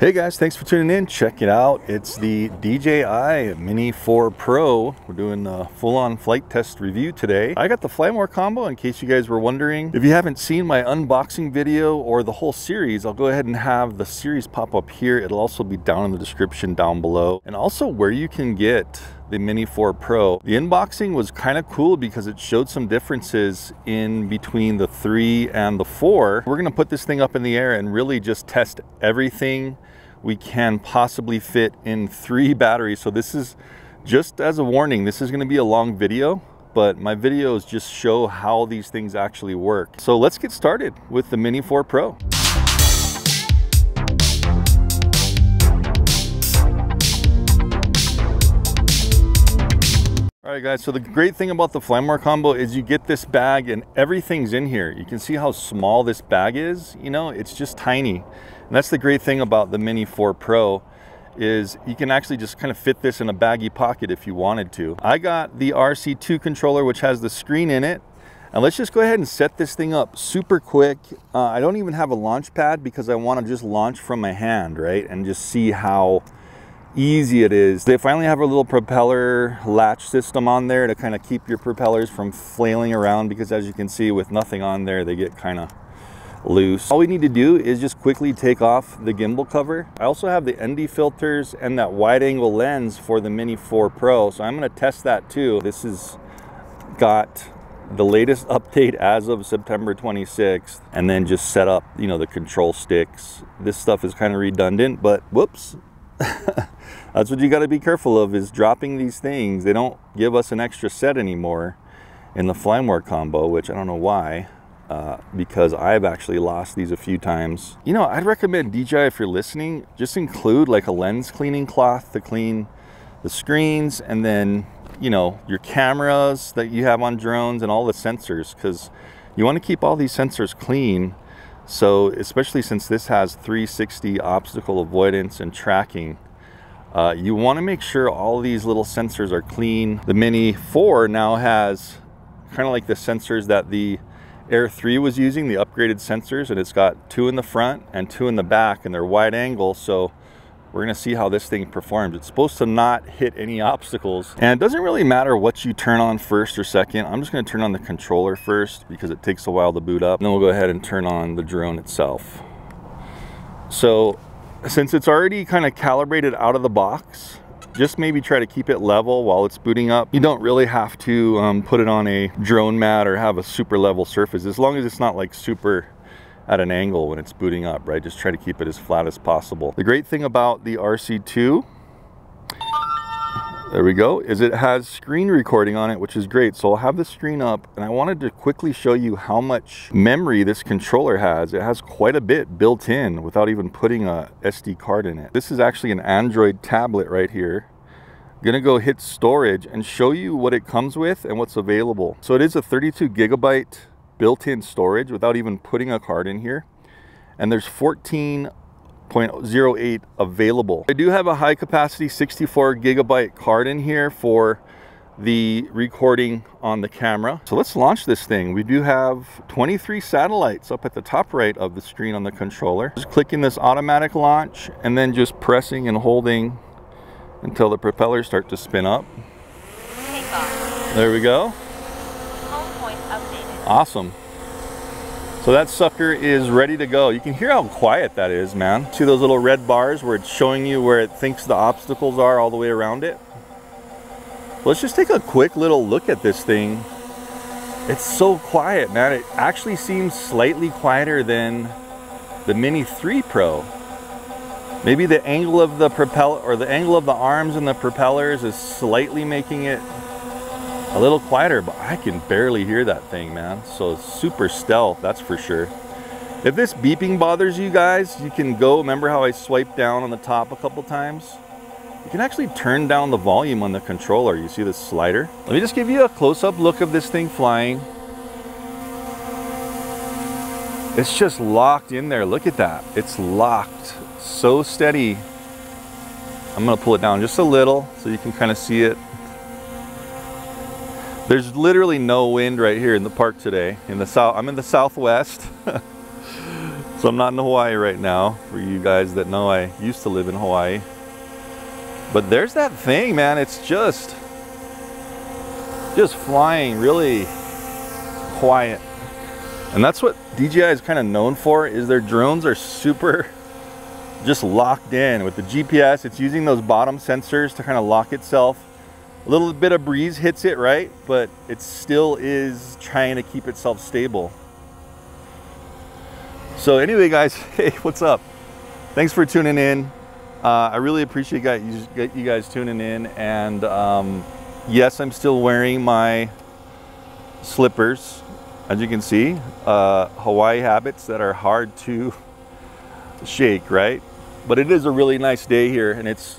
Hey guys, thanks for tuning in. Check it out. It's the DJI Mini 4 Pro. We're doing a full-on flight test review today. I got the Fly More combo in case you guys were wondering. If you haven't seen my unboxing video or the whole series, I'll go ahead and have the series pop up here. It'll also be down in the description down below. And also where you can get the Mini 4 Pro. The unboxing was kind of cool because it showed some differences in between the 3 and the 4. We're going to put this thing up in the air and really just test everything we can possibly fit in three batteries. So this is just as a warning, this is going to be a long video but my videos just show how these things actually work. So let's get started with the Mini 4 Pro. All right guys, so the great thing about the Fly More combo is you get this bag and everything's in here. You can see how small this bag is, you know, it's just tiny. And that's the great thing about the Mini 4 Pro is you can actually just kind of fit this in a baggy pocket if you wanted to. I got the RC2 controller, which has the screen in it. And let's just go ahead and set this thing up super quick. Uh, I don't even have a launch pad because I want to just launch from my hand, right? And just see how easy it is. They finally have a little propeller latch system on there to kind of keep your propellers from flailing around because as you can see with nothing on there, they get kind of loose. All we need to do is just quickly take off the gimbal cover. I also have the ND filters and that wide angle lens for the Mini 4 Pro. So I'm gonna test that too. This has got the latest update as of September 26th and then just set up, you know, the control sticks. This stuff is kind of redundant, but whoops, that's what you got to be careful of is dropping these things. They don't give us an extra set anymore in the Fly More combo, which I don't know why, uh, because I've actually lost these a few times. You know, I'd recommend DJI if you're listening, just include like a lens cleaning cloth to clean the screens and then, you know, your cameras that you have on drones and all the sensors because you want to keep all these sensors clean so especially since this has 360 obstacle avoidance and tracking, uh, you want to make sure all these little sensors are clean. The Mini 4 now has kind of like the sensors that the Air 3 was using, the upgraded sensors, and it's got two in the front and two in the back, and they're wide angle, so we're gonna see how this thing performs. It's supposed to not hit any obstacles. And it doesn't really matter what you turn on first or second. I'm just gonna turn on the controller first because it takes a while to boot up. And then we'll go ahead and turn on the drone itself. So since it's already kind of calibrated out of the box, just maybe try to keep it level while it's booting up. You don't really have to um, put it on a drone mat or have a super level surface as long as it's not like super at an angle when it's booting up, right? Just try to keep it as flat as possible. The great thing about the RC2 there we go, is it has screen recording on it, which is great. So I'll have the screen up and I wanted to quickly show you how much memory this controller has. It has quite a bit built in without even putting a SD card in it. This is actually an Android tablet right here. Gonna go hit storage and show you what it comes with and what's available. So it is a 32 gigabyte built-in storage without even putting a card in here. And there's 14.08 available. I do have a high capacity 64 gigabyte card in here for the recording on the camera. So let's launch this thing. We do have 23 satellites up at the top right of the screen on the controller. Just clicking this automatic launch and then just pressing and holding until the propellers start to spin up. There we go. Awesome. So that sucker is ready to go. You can hear how quiet that is, man. See those little red bars where it's showing you where it thinks the obstacles are all the way around it? Let's just take a quick little look at this thing. It's so quiet, man. It actually seems slightly quieter than the Mini 3 Pro. Maybe the angle of the propeller or the angle of the arms and the propellers is slightly making it a little quieter, but I can barely hear that thing, man. So super stealth, that's for sure. If this beeping bothers you guys, you can go, remember how I swiped down on the top a couple times? You can actually turn down the volume on the controller. You see the slider? Let me just give you a close-up look of this thing flying. It's just locked in there. Look at that. It's locked so steady. I'm gonna pull it down just a little so you can kind of see it. There's literally no wind right here in the park today. In the south, I'm in the southwest. So I'm not in Hawaii right now, for you guys that know I used to live in Hawaii. But there's that thing, man, it's just, just flying really quiet. And that's what DJI is kind of known for, is their drones are super just locked in. With the GPS, it's using those bottom sensors to kind of lock itself. A little bit of breeze hits it, right? But it still is trying to keep itself stable. So anyway, guys, hey, what's up? Thanks for tuning in. Uh, I really appreciate you guys tuning in. And um, yes, I'm still wearing my slippers as you can see, uh, Hawaii habits that are hard to shake, right? But it is a really nice day here and it's,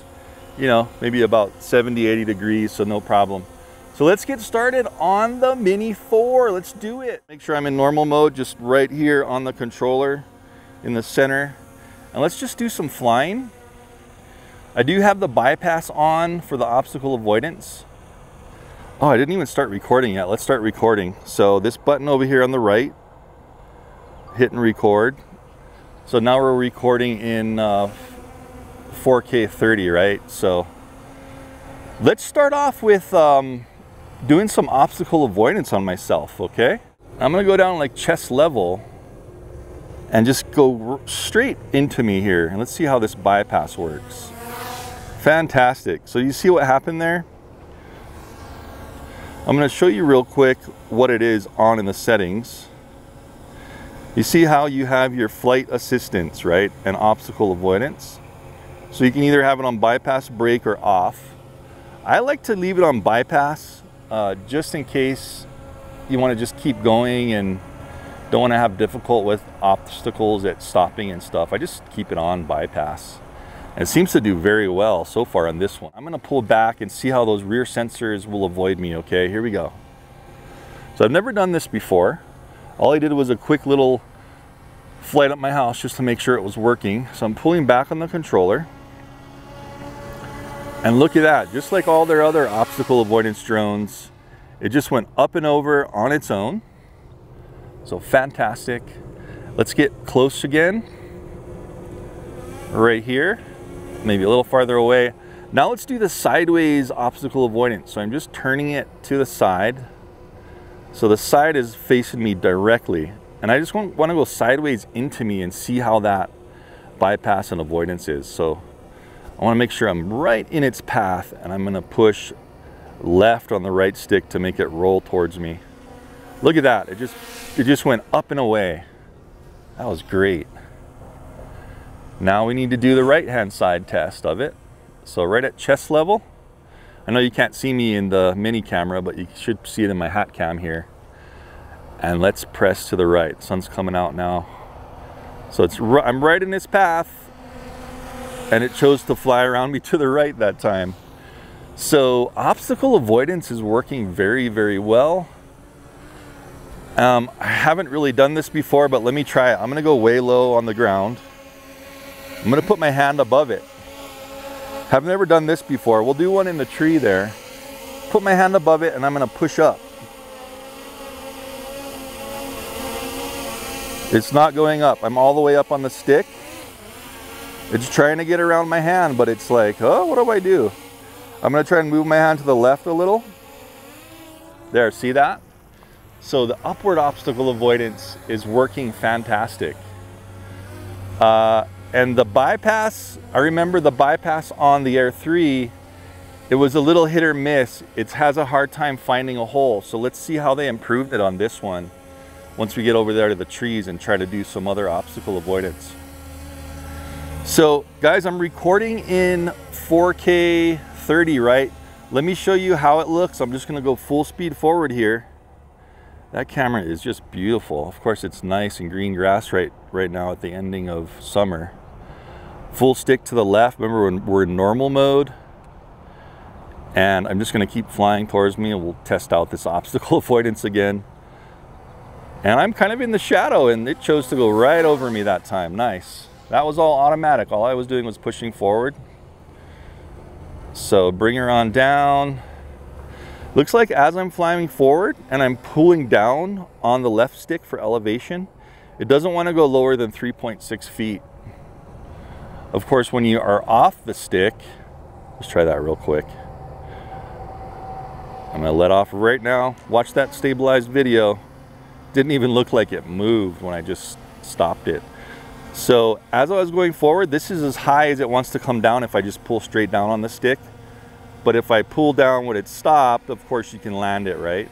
you know, maybe about 70, 80 degrees, so no problem. So let's get started on the Mini 4. Let's do it. Make sure I'm in normal mode, just right here on the controller in the center. And let's just do some flying. I do have the bypass on for the obstacle avoidance. Oh, I didn't even start recording yet. Let's start recording. So this button over here on the right, hit and record. So now we're recording in uh, 4K 30, right? So let's start off with um, doing some obstacle avoidance on myself, okay? I'm gonna go down like chest level and just go straight into me here. And let's see how this bypass works. Fantastic. So you see what happened there? I'm to show you real quick what it is on in the settings. You see how you have your flight assistance, right? And obstacle avoidance. So you can either have it on bypass, brake, or off. I like to leave it on bypass uh, just in case you want to just keep going and don't want to have difficult with obstacles at stopping and stuff. I just keep it on bypass. And it seems to do very well so far on this one. I'm gonna pull back and see how those rear sensors will avoid me, okay? Here we go. So I've never done this before. All I did was a quick little flight up my house just to make sure it was working. So I'm pulling back on the controller. And look at that, just like all their other obstacle avoidance drones, it just went up and over on its own. So fantastic. Let's get close again. Right here maybe a little farther away. Now let's do the sideways obstacle avoidance. So I'm just turning it to the side. So the side is facing me directly. And I just want, want to go sideways into me and see how that bypass and avoidance is. So I want to make sure I'm right in its path and I'm going to push left on the right stick to make it roll towards me. Look at that. It just, it just went up and away. That was great. Now we need to do the right hand side test of it. So right at chest level, I know you can't see me in the mini camera, but you should see it in my hat cam here. And let's press to the right. Sun's coming out now. So it's I'm right in this path and it chose to fly around me to the right that time. So obstacle avoidance is working very, very well. Um, I haven't really done this before, but let me try it. I'm gonna go way low on the ground. I'm gonna put my hand above it. Have never done this before. We'll do one in the tree there. Put my hand above it and I'm gonna push up. It's not going up. I'm all the way up on the stick. It's trying to get around my hand, but it's like, oh, what do I do? I'm gonna try and move my hand to the left a little. There, see that? So the upward obstacle avoidance is working fantastic. Uh, and the bypass, I remember the bypass on the Air 3, it was a little hit or miss. It has a hard time finding a hole. So let's see how they improved it on this one once we get over there to the trees and try to do some other obstacle avoidance. So guys, I'm recording in 4K 30, right? Let me show you how it looks. I'm just gonna go full speed forward here. That camera is just beautiful. Of course, it's nice and green grass right, right now at the ending of summer full stick to the left. Remember, we're we're in normal mode. And I'm just going to keep flying towards me and we'll test out this obstacle avoidance again. And I'm kind of in the shadow and it chose to go right over me that time. Nice. That was all automatic. All I was doing was pushing forward. So bring her on down. Looks like as I'm flying forward and I'm pulling down on the left stick for elevation, It doesn't want to go lower than 3.6 feet. Of course, when you are off the stick, let's try that real quick. I'm gonna let off right now. Watch that stabilized video. Didn't even look like it moved when I just stopped it. So as I was going forward, this is as high as it wants to come down if I just pull straight down on the stick. But if I pull down when it stopped, of course you can land it, right?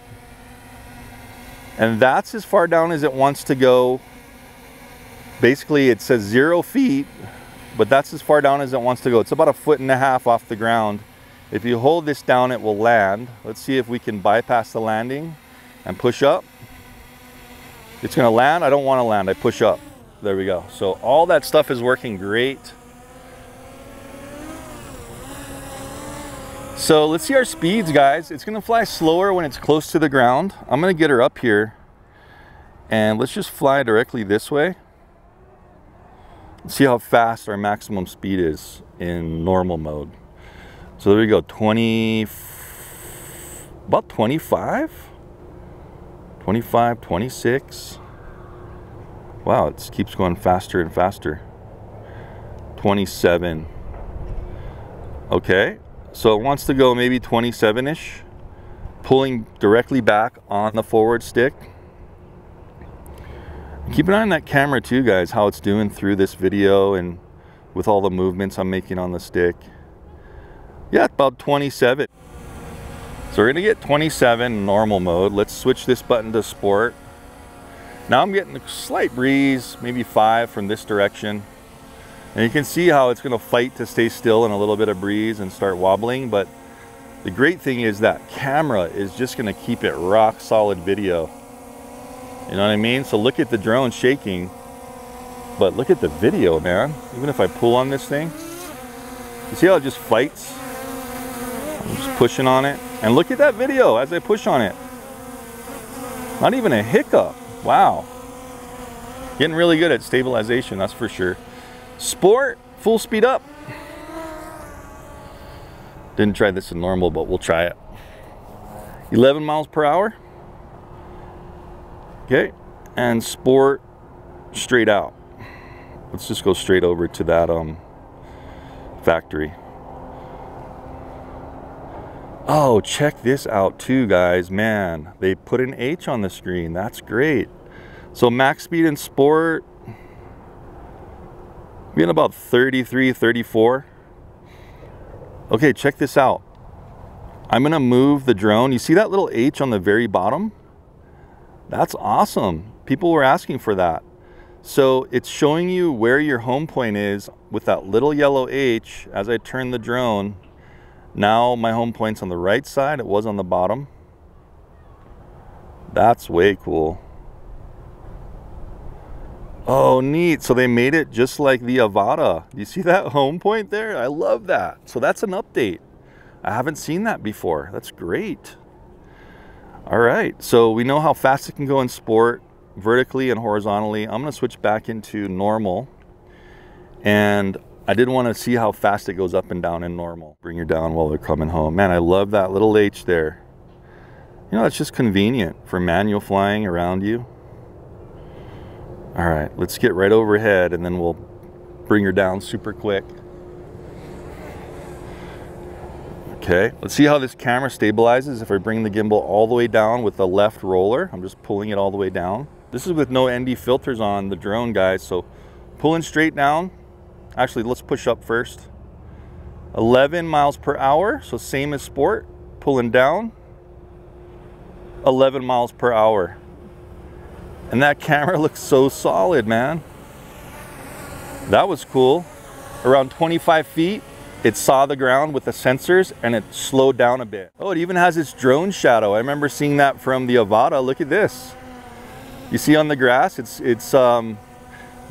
And that's as far down as it wants to go. Basically it says zero feet, but that's as far down as it wants to go. It's about a foot and a half off the ground. If you hold this down, it will land. Let's see if we can bypass the landing and push up. It's gonna land, I don't wanna land, I push up. There we go. So all that stuff is working great. So let's see our speeds, guys. It's gonna fly slower when it's close to the ground. I'm gonna get her up here and let's just fly directly this way. see how fast our maximum speed is in normal mode. So there we go, 20, about 25, 25, 26. Wow, it keeps going faster and faster. 27. Okay, so it wants to go maybe 27-ish, pulling directly back on the forward stick. Keep an eye on that camera too, guys, how it's doing through this video and with all the movements I'm making on the stick. Yeah, about 27. So we're gonna get 27 normal mode. Let's switch this button to sport. Now I'm getting a slight breeze, maybe five from this direction. And you can see how it's gonna fight to stay still in a little bit of breeze and start wobbling. But the great thing is that camera is just gonna keep it rock solid video. You know what I mean? So look at the drone shaking, but look at the video, man. Even if I pull on this thing, you see how it just fights? I'm just pushing on it. And look at that video as I push on it. Not even a hiccup. Wow. Getting really good at stabilization, that's for sure. Sport, full speed up. Didn't try this in normal, but we'll try it. 11 miles per hour. Okay, and sport straight out. Let's just go straight over to that um, factory. Oh, check this out too, guys. Man, they put an H on the screen. That's great. So max speed in sport, being about 33, 34. Okay, check this out. I'm gonna move the drone. You see that little H on the very bottom? That's awesome. People were asking for that. So it's showing you where your home point is with that little yellow H as I turn the drone now my home point's on the right side. It was on the bottom. That's way cool. Oh, neat. So they made it just like the Avata. You see that home point there? I love that. So that's an update. I haven't seen that before. That's great. All right. So we know how fast it can go in sport, vertically and horizontally. I'm going to switch back into normal. And I did want to see how fast it goes up and down in normal. Bring her down while they're coming home. Man, I love that little H there. You know, it's just convenient for manual flying around you. All right, let's get right overhead and then we'll bring her down super quick. Okay, let's see how this camera stabilizes if I bring the gimbal all the way down with the left roller. I'm just pulling it all the way down. This is with no ND filters on the drone, guys, so pulling straight down, Actually, let's push up first. 11 miles per hour, so same as sport. Pulling down, 11 miles per hour. And that camera looks so solid, man. That was cool. Around 25 feet, it saw the ground with the sensors and it slowed down a bit. Oh, it even has its drone shadow. I remember seeing that from the Avata. Look at this. You see on the grass, it's, it's um,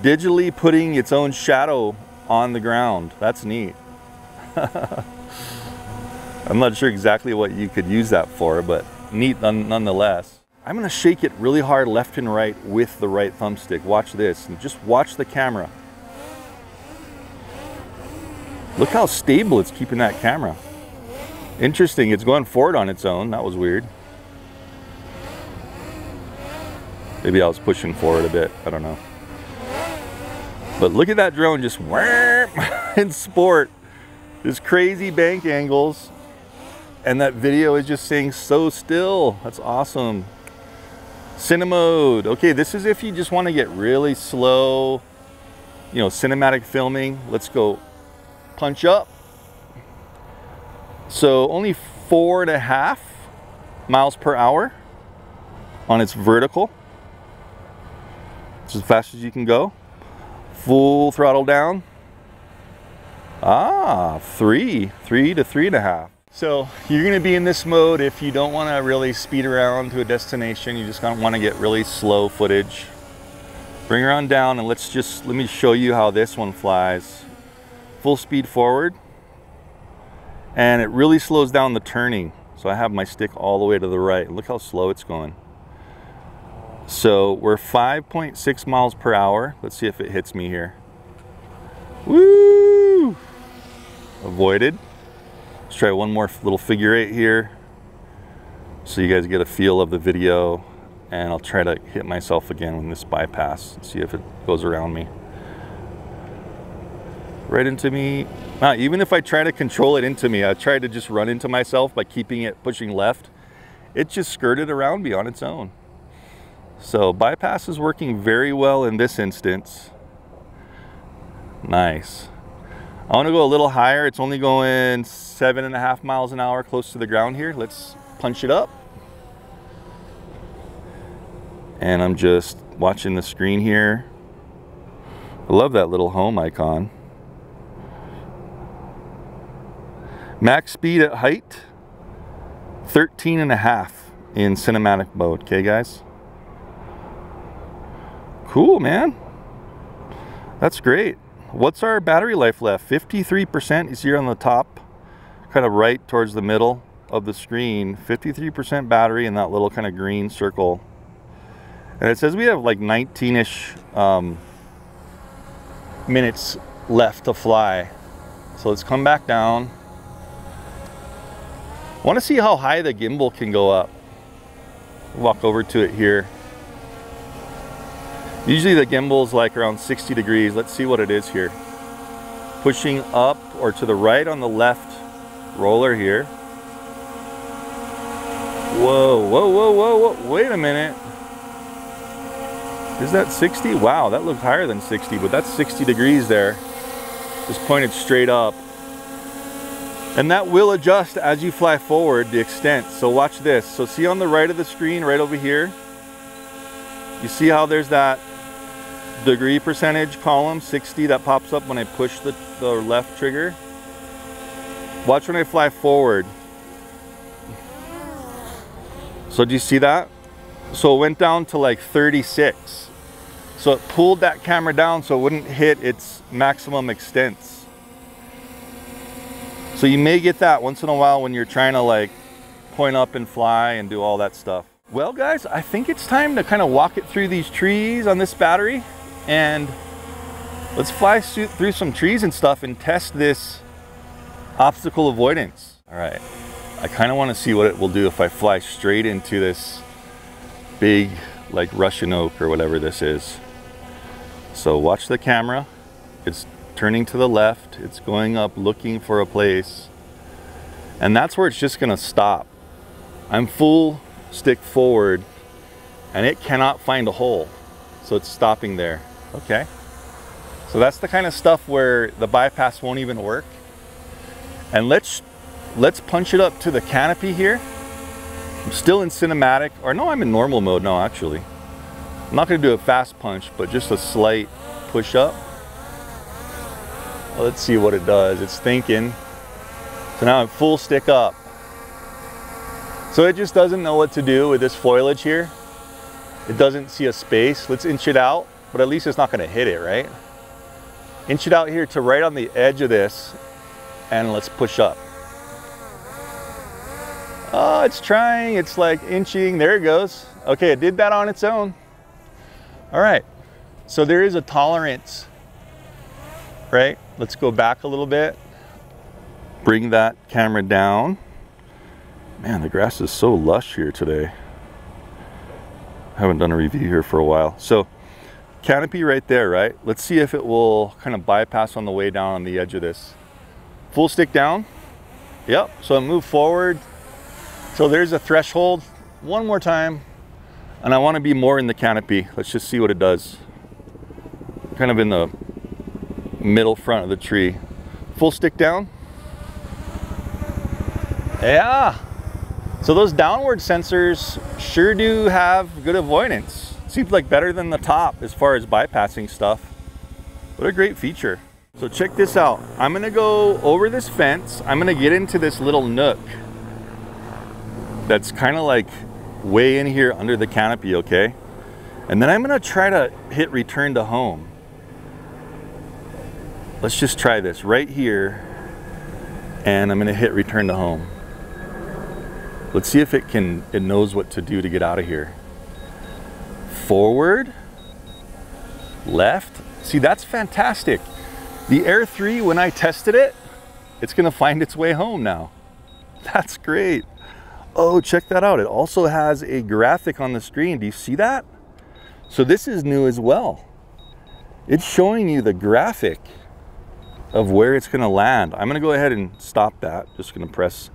digitally putting its own shadow on the ground. That's neat. I'm not sure exactly what you could use that for, but neat nonetheless. I'm gonna shake it really hard left and right with the right thumbstick. Watch this, and just watch the camera. Look how stable it's keeping that camera. Interesting, it's going forward on its own. That was weird. Maybe I was pushing forward a bit, I don't know. But look at that drone just in sport. This crazy bank angles. And that video is just staying so still. That's awesome. Cinemode. Okay, this is if you just want to get really slow, you know, cinematic filming. Let's go punch up. So only four and a half miles per hour on its vertical. It's as fast as you can go. Full throttle down. Ah, three, three to three and a half. So you're gonna be in this mode if you don't wanna really speed around to a destination, you just want to get really slow footage. Bring her on down and let's just, let me show you how this one flies. Full speed forward. And it really slows down the turning. So I have my stick all the way to the right. Look how slow it's going. So we're 5.6 miles per hour. Let's see if it hits me here. Woo! Avoided. Let's try one more little figure eight here. So you guys get a feel of the video. And I'll try to hit myself again with this bypass. See if it goes around me. Right into me. Now, even if I try to control it into me, I try to just run into myself by keeping it pushing left. It just skirted around me on its own. So bypass is working very well in this instance. Nice. I want to go a little higher. It's only going seven and a half miles an hour close to the ground here. Let's punch it up. And I'm just watching the screen here. I love that little home icon. Max speed at height, 13 and a half in cinematic mode. Okay, guys? Cool, man. That's great. What's our battery life left? 53% is here on the top, kind of right towards the middle of the screen. 53% battery in that little kind of green circle. And it says we have like 19-ish um, minutes left to fly. So let's come back down. Want to see how high the gimbal can go up. Walk over to it here. Usually the gimbal is like around 60 degrees. Let's see what it is here. Pushing up or to the right on the left roller here. Whoa, whoa, whoa, whoa, whoa. Wait a minute. Is that 60? Wow, that looks higher than 60, but that's 60 degrees there. Just pointed straight up. And that will adjust as you fly forward, the extent. So watch this. So see on the right of the screen, right over here, you see how there's that degree percentage column 60 that pops up when I push the, the left trigger. Watch when I fly forward. So do you see that? So it went down to like 36 so it pulled that camera down so it wouldn't hit its maximum extents. So you may get that once in a while when you're trying to like point up and fly and do all that stuff. Well guys I think it's time to kind of walk it through these trees on this battery and let's fly through some trees and stuff and test this obstacle avoidance. All right, I kind of want to see what it will do if I fly straight into this big like Russian oak or whatever this is. So watch the camera. It's turning to the left. It's going up looking for a place. And that's where it's just gonna stop. I'm full stick forward and it cannot find a hole. So it's stopping there. Okay. So that's the kind of stuff where the bypass won't even work. And let's let's punch it up to the canopy here. I'm still in cinematic, or no, I'm in normal mode no, actually. I'm not gonna do a fast punch, but just a slight push up. Let's see what it does. It's thinking. So now I'm full stick up. So it just doesn't know what to do with this foliage here. It doesn't see a space. Let's inch it out but at least it's not gonna hit it, right? Inch it out here to right on the edge of this and let's push up. Oh, it's trying, it's like inching, there it goes. Okay, it did that on its own. All right, so there is a tolerance, right? Let's go back a little bit. Bring that camera down. Man, the grass is so lush here today. I haven't done a review here for a while. So Canopy right there, right? Let's see if it will kind of bypass on the way down on the edge of this. Full stick down. Yep, so I move forward. So there's a threshold. One more time. And I want to be more in the canopy. Let's just see what it does. Kind of in the middle front of the tree. Full stick down. Yeah. So those downward sensors sure do have good avoidance. Seems like better than the top as far as bypassing stuff. What a great feature. So check this out. I'm gonna go over this fence. I'm gonna get into this little nook that's kind of like way in here under the canopy, okay? And then I'm gonna try to hit return to home. Let's just try this right here. And I'm gonna hit return to home. Let's see if it can, it knows what to do to get out of here. Forward, left. See, that's fantastic. The Air 3, when I tested it, it's gonna find its way home now. That's great. Oh, check that out. It also has a graphic on the screen. Do you see that? So this is new as well. It's showing you the graphic of where it's gonna land. I'm gonna go ahead and stop that. Just gonna press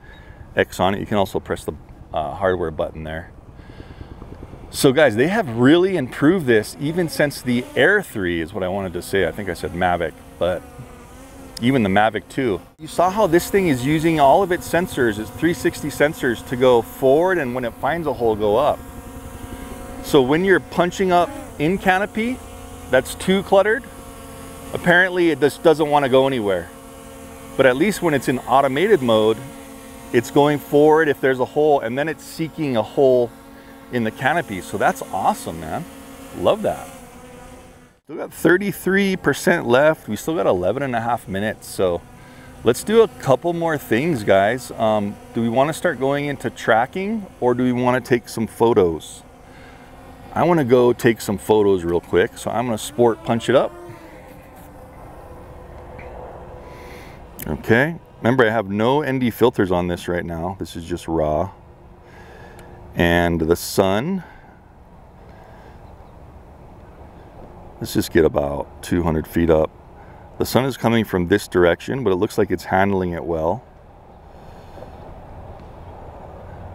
X on it. You can also press the uh, hardware button there. So guys, they have really improved this even since the Air 3 is what I wanted to say. I think I said Mavic, but even the Mavic 2. You saw how this thing is using all of its sensors, its 360 sensors to go forward and when it finds a hole, go up. So when you're punching up in canopy, that's too cluttered, apparently it just doesn't want to go anywhere. But at least when it's in automated mode, it's going forward if there's a hole and then it's seeking a hole in the canopy. So that's awesome, man. Love that. Still got 33% left. We still got 11 and a half minutes. So let's do a couple more things, guys. Um, do we want to start going into tracking or do we want to take some photos? I want to go take some photos real quick. So I'm going to sport punch it up. Okay, Remember, I have no ND filters on this right now. This is just raw. And the sun, let's just get about 200 feet up. The sun is coming from this direction, but it looks like it's handling it well.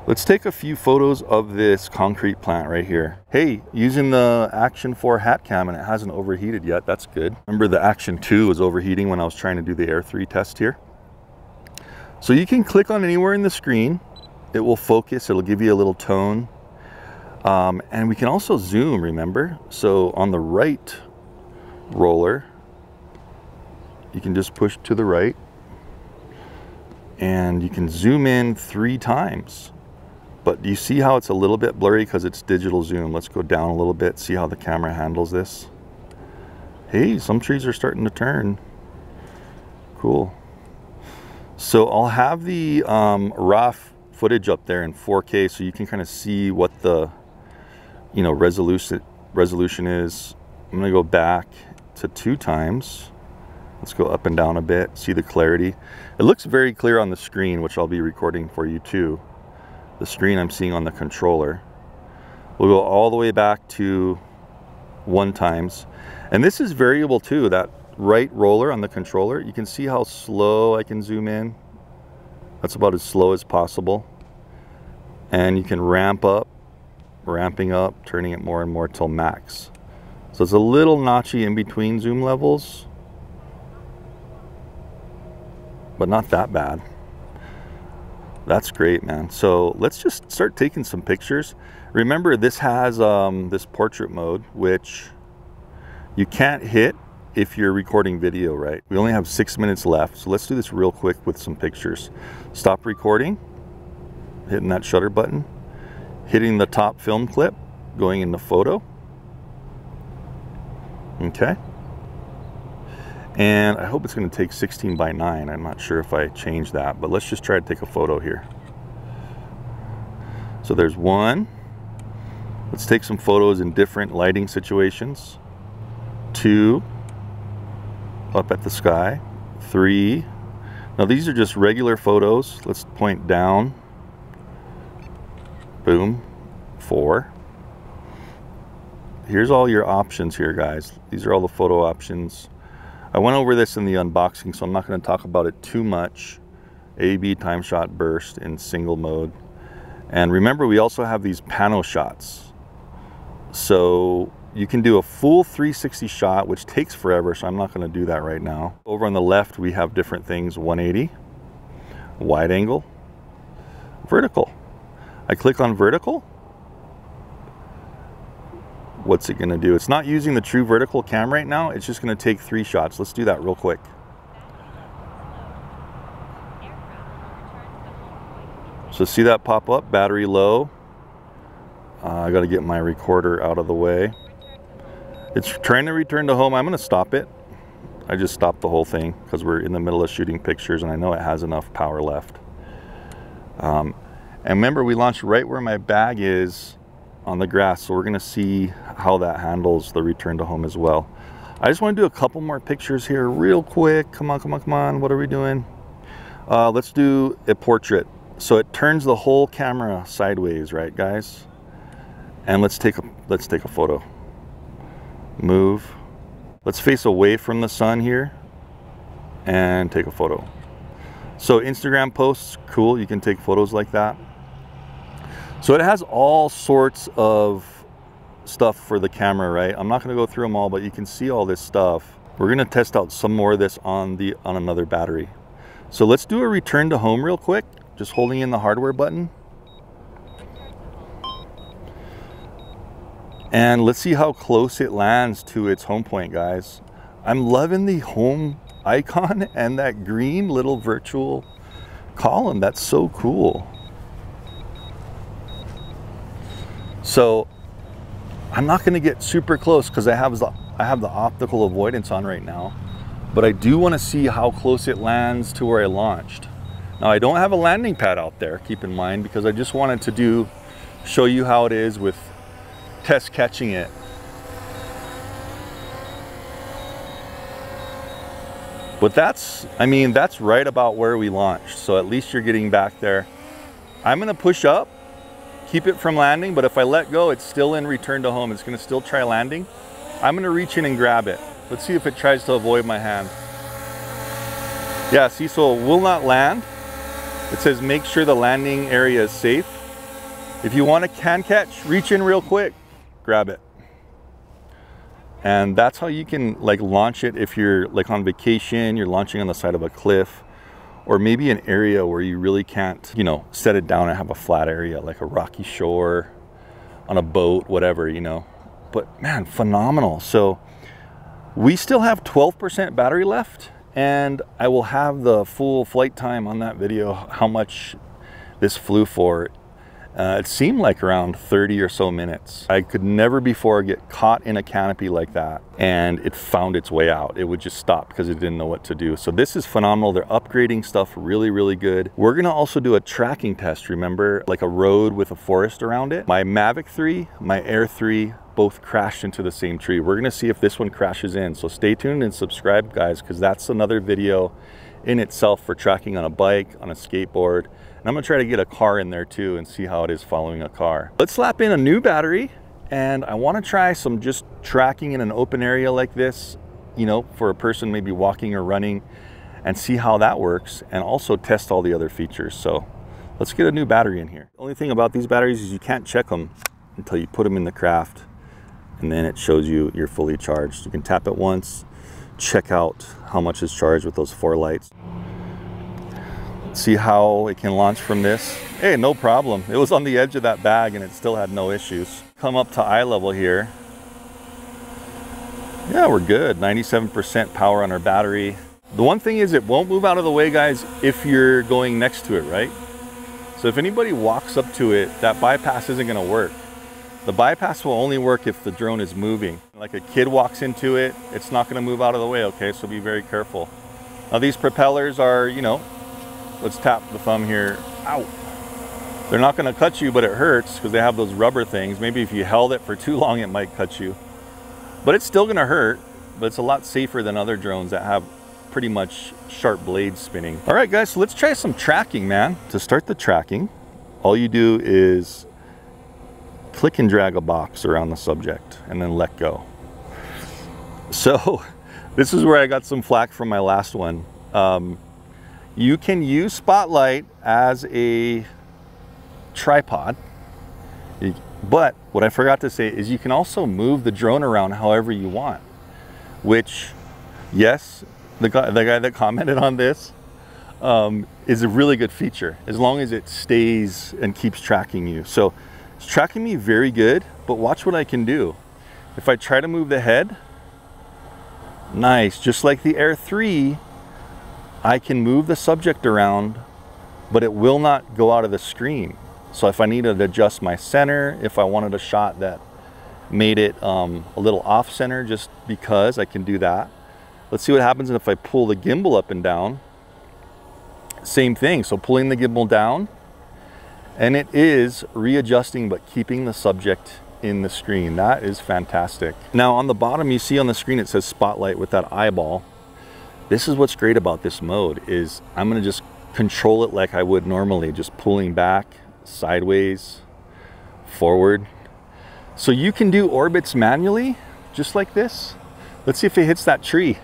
Let's take a few photos of this concrete plant right here. Hey, using the Action 4 hat cam and it hasn't overheated yet, that's good. Remember the Action 2 was overheating when I was trying to do the Air 3 test here. So you can click on anywhere in the screen. It will focus, it'll give you a little tone. Um, and we can also zoom, remember? So on the right roller, you can just push to the right and you can zoom in three times. But you see how it's a little bit blurry because it's digital zoom? Let's go down a little bit, see how the camera handles this. Hey, some trees are starting to turn. Cool. So I'll have the um, raw footage up there in 4K so you can kind of see what the you know resolution resolution is. I'm gonna go back to two times. Let's go up and down a bit, see the clarity. It looks very clear on the screen, which I'll be recording for you too. The screen I'm seeing on the controller. We'll go all the way back to one times. And this is variable too, that right roller on the controller, you can see how slow I can zoom in. That's about as slow as possible. And you can ramp up, ramping up, turning it more and more till max. So it's a little notchy in between zoom levels, but not that bad. That's great, man. So let's just start taking some pictures. Remember, this has um, this portrait mode, which you can't hit if you're recording video, right? We only have six minutes left, so let's do this real quick with some pictures. Stop recording, hitting that shutter button, hitting the top film clip, going into photo. Okay. And I hope it's gonna take 16 by nine. I'm not sure if I changed that, but let's just try to take a photo here. So there's one. Let's take some photos in different lighting situations. Two, up at the sky. Three. Now these are just regular photos. Let's point down. Boom. Four. here's all your options here, guys. These are all the photo options. I went over this in the unboxing, so I'm not gonna talk about it too much. AB time shot burst in single mode. And remember, we also have these pano shots. So you can do a full 360 shot, which takes forever, so I'm not gonna do that right now. Over on the left, we have different things, 180, wide angle, vertical. I click on vertical. What's it gonna do? It's not using the true vertical cam right now. It's just gonna take three shots. Let's do that real quick. So see that pop up, battery low. Uh, I gotta get my recorder out of the way. It's trying to return to home. I'm gonna stop it. I just stopped the whole thing because we're in the middle of shooting pictures and I know it has enough power left. Um, and remember, we launched right where my bag is on the grass. So we're gonna see how that handles the return to home as well. I just wanna do a couple more pictures here real quick. Come on, come on, come on. What are we doing? Uh, let's do a portrait. So it turns the whole camera sideways, right guys? And let's take a, let's take a photo move. Let's face away from the sun here and take a photo. So Instagram posts, cool, you can take photos like that. So it has all sorts of stuff for the camera, right? I'm not gonna go through them all, but you can see all this stuff. We're gonna test out some more of this on the on another battery. So let's do a return to home real quick, just holding in the hardware button. And let's see how close it lands to its home point, guys. I'm loving the home icon and that green little virtual column. That's so cool. So I'm not gonna get super close because I have the I have the optical avoidance on right now, but I do wanna see how close it lands to where I launched. Now I don't have a landing pad out there, keep in mind, because I just wanted to do, show you how it is with test catching it. But that's, I mean, that's right about where we launched. So at least you're getting back there. I'm gonna push up, keep it from landing, but if I let go, it's still in return to home. It's gonna still try landing. I'm gonna reach in and grab it. Let's see if it tries to avoid my hand. Yeah, see, so it will not land. It says make sure the landing area is safe. If you want to can catch, reach in real quick grab it. And that's how you can like launch it if you're like on vacation, you're launching on the side of a cliff, or maybe an area where you really can't, you know, set it down and have a flat area like a rocky shore on a boat, whatever, you know. But man, phenomenal. So we still have 12% battery left and I will have the full flight time on that video, how much this flew for uh, it seemed like around 30 or so minutes. I could never before get caught in a canopy like that and it found its way out. It would just stop because it didn't know what to do. So this is phenomenal. They're upgrading stuff really, really good. We're gonna also do a tracking test, remember? Like a road with a forest around it. My Mavic 3, my Air 3, both crashed into the same tree. We're gonna see if this one crashes in. So stay tuned and subscribe guys, because that's another video in itself for tracking on a bike, on a skateboard, I'm gonna try to get a car in there too and see how it is following a car. Let's slap in a new battery and I wanna try some just tracking in an open area like this, you know, for a person maybe walking or running and see how that works and also test all the other features. So let's get a new battery in here. The only thing about these batteries is you can't check them until you put them in the craft and then it shows you you're fully charged. You can tap it once, check out how much is charged with those four lights see how it can launch from this. Hey, no problem. It was on the edge of that bag and it still had no issues. Come up to eye level here. Yeah, we're good. 97% power on our battery. The one thing is it won't move out of the way, guys, if you're going next to it, right? So if anybody walks up to it, that bypass isn't gonna work. The bypass will only work if the drone is moving. Like a kid walks into it, it's not gonna move out of the way, okay? So be very careful. Now these propellers are, you know, let's tap the thumb here. Ow. They're not going to cut you, but it hurts because they have those rubber things. Maybe if you held it for too long, it might cut you. But it's still going to hurt, but it's a lot safer than other drones that have pretty much sharp blades spinning. All right, guys, so let's try some tracking, man. To start the tracking, all you do is click and drag a box around the subject and then let go. So this is where I got some flack from my last one. Um, you can use Spotlight as a tripod, but what I forgot to say is you can also move the drone around however you want, which, yes, the guy, the guy that commented on this um, is a really good feature as long as it stays and keeps tracking you. So it's tracking me very good, but watch what I can do. If I try to move the head, nice, just like the Air 3, I can move the subject around, but it will not go out of the screen. So if I needed to adjust my center, if I wanted a shot that made it um, a little off center just because I can do that. Let's see what happens if I pull the gimbal up and down. Same thing, so pulling the gimbal down, and it is readjusting but keeping the subject in the screen. That is fantastic. Now on the bottom you see on the screen it says spotlight with that eyeball. This is what's great about this mode is I'm gonna just control it like I would normally, just pulling back, sideways, forward. So you can do orbits manually, just like this. Let's see if it hits that tree.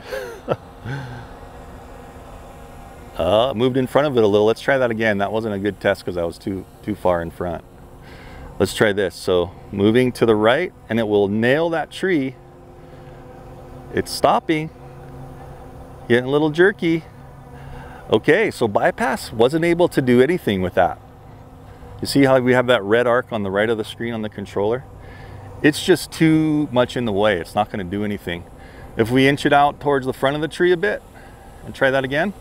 Uh, moved in front of it a little. Let's try that again. That wasn't a good test because I was too, too far in front. Let's try this. So moving to the right and it will nail that tree. It's stopping. Getting a little jerky. Okay, so bypass wasn't able to do anything with that. You see how we have that red arc on the right of the screen on the controller? It's just too much in the way. It's not gonna do anything. If we inch it out towards the front of the tree a bit and try that again,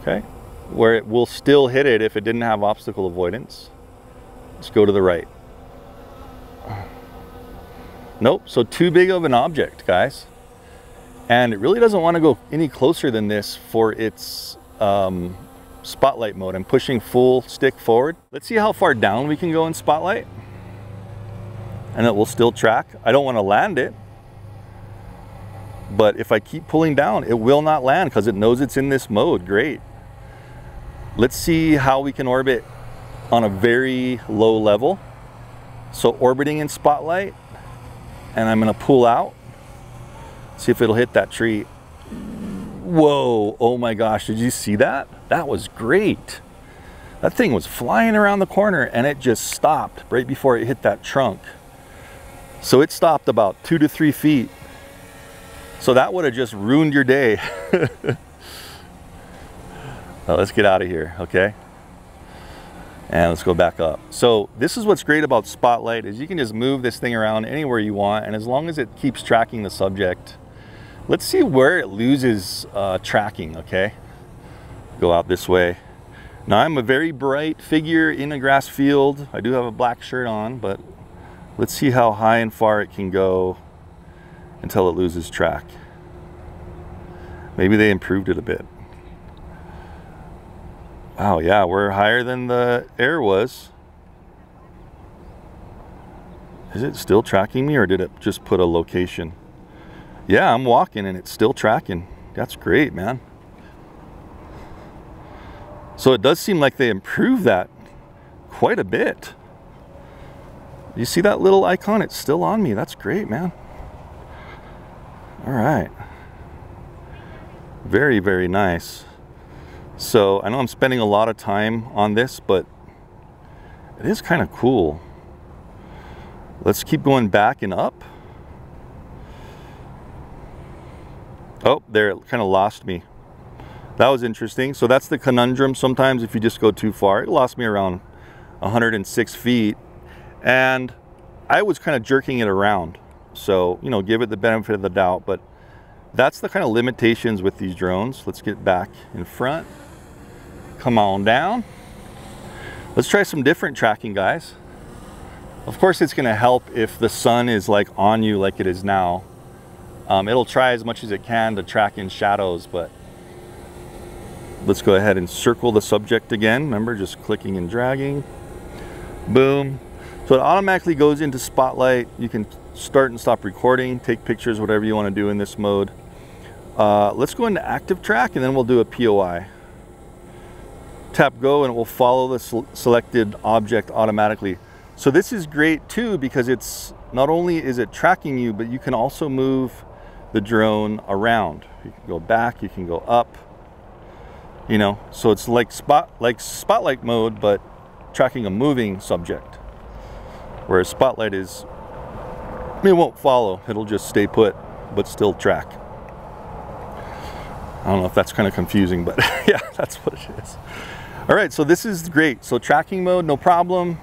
okay? Where it will still hit it if it didn't have obstacle avoidance. Let's go to the right. Nope, so too big of an object, guys. And it really doesn't want to go any closer than this for its um, spotlight mode. I'm pushing full stick forward. Let's see how far down we can go in spotlight. And it will still track. I don't want to land it. But if I keep pulling down, it will not land because it knows it's in this mode. Great. Let's see how we can orbit on a very low level. So orbiting in spotlight, and I'm gonna pull out, see if it'll hit that tree. Whoa, oh my gosh, did you see that? That was great. That thing was flying around the corner and it just stopped right before it hit that trunk. So it stopped about two to three feet. So that would have just ruined your day. Well, let's get out of here, okay? And let's go back up. So this is what's great about Spotlight is you can just move this thing around anywhere you want and as long as it keeps tracking the subject, let's see where it loses uh, tracking, okay? Go out this way. Now I'm a very bright figure in a grass field. I do have a black shirt on, but let's see how high and far it can go until it loses track. Maybe they improved it a bit. Wow, yeah, we're higher than the air was. Is it still tracking me or did it just put a location? Yeah, I'm walking and it's still tracking. That's great, man. So it does seem like they improved that quite a bit. You see that little icon? It's still on me. That's great, man. All right. Very, very nice. So I know I'm spending a lot of time on this, but it is kind of cool. Let's keep going back and up. Oh, there, it kind of lost me. That was interesting. So that's the conundrum. Sometimes if you just go too far, it lost me around 106 feet. And I was kind of jerking it around. So, you know, give it the benefit of the doubt. But that's the kind of limitations with these drones. Let's get back in front. Come on down. Let's try some different tracking, guys. Of course, it's gonna help if the sun is like on you like it is now. Um, it'll try as much as it can to track in shadows, but let's go ahead and circle the subject again. Remember, just clicking and dragging. Boom. So it automatically goes into spotlight. You can start and stop recording, take pictures, whatever you want to do in this mode. Uh, let's go into active track and then we'll do a POI. tap go and it will follow the selected object automatically. So this is great too because it's not only is it tracking you, but you can also move the drone around. You can go back, you can go up, you know, so it's like spot like spotlight mode, but tracking a moving subject. Whereas spotlight is, it won't follow, it'll just stay put, but still track. I don't know if that's kind of confusing, but yeah, that's what it is. All right, so this is great. So tracking mode, no problem.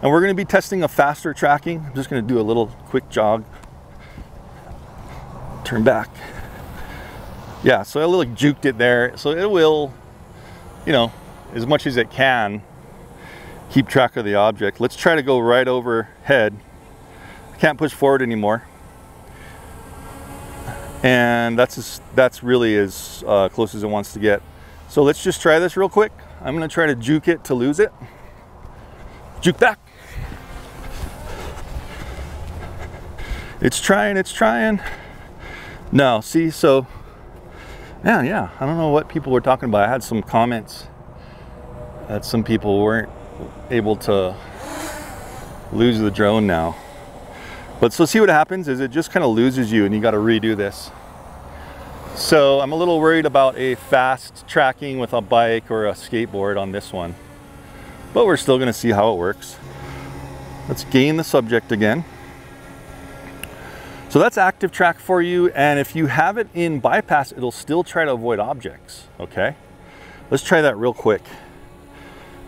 And we're gonna be testing a faster tracking. I'm just gonna do a little quick jog. Turn back. Yeah, so I like juked it there. So it will, you know, as much as it can, keep track of the object. Let's try to go right overhead. I can't push forward anymore. And that's, as, that's really as uh, close as it wants to get. So let's just try this real quick. I'm gonna try to juke it to lose it. Juke back. It's trying, it's trying. No, see, so, yeah, yeah. I don't know what people were talking about. I had some comments that some people weren't able to lose the drone now. But so see what happens is it just kind of loses you and you got to redo this. So I'm a little worried about a fast tracking with a bike or a skateboard on this one. But we're still going to see how it works. Let's gain the subject again. So that's active track for you. And if you have it in bypass, it'll still try to avoid objects, okay? Let's try that real quick.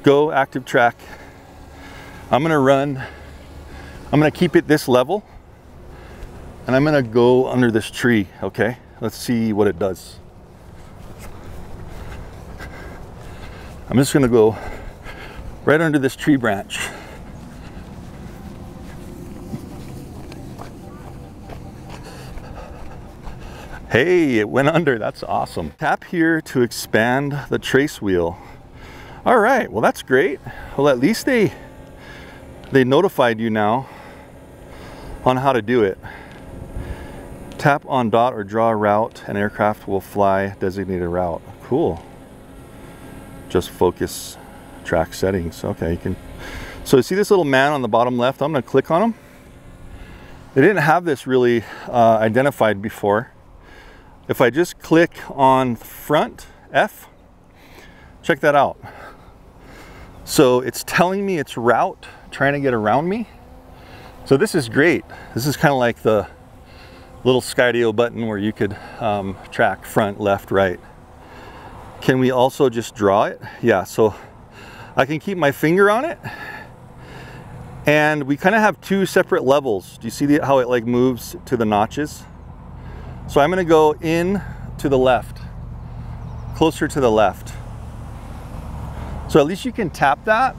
Go active track. I'm gonna run, I'm gonna keep it this level and I'm gonna go under this tree, okay? Let's see what it does. I'm just gonna go right under this tree branch. Hey, it went under, that's awesome. Tap here to expand the trace wheel. All right, well that's great. Well, at least they, they notified you now on how to do it. Tap on dot or draw a route and aircraft will fly designated route. Cool. Just focus track settings. Okay, you can. So you see this little man on the bottom left? I'm gonna click on him. They didn't have this really uh, identified before. If I just click on front F, check that out. So it's telling me its route, trying to get around me. So this is great. This is kind of like the little Skydio button where you could um, track front, left, right. Can we also just draw it? Yeah, so I can keep my finger on it and we kind of have two separate levels. Do you see the, how it like moves to the notches? So I'm gonna go in to the left, closer to the left. So at least you can tap that.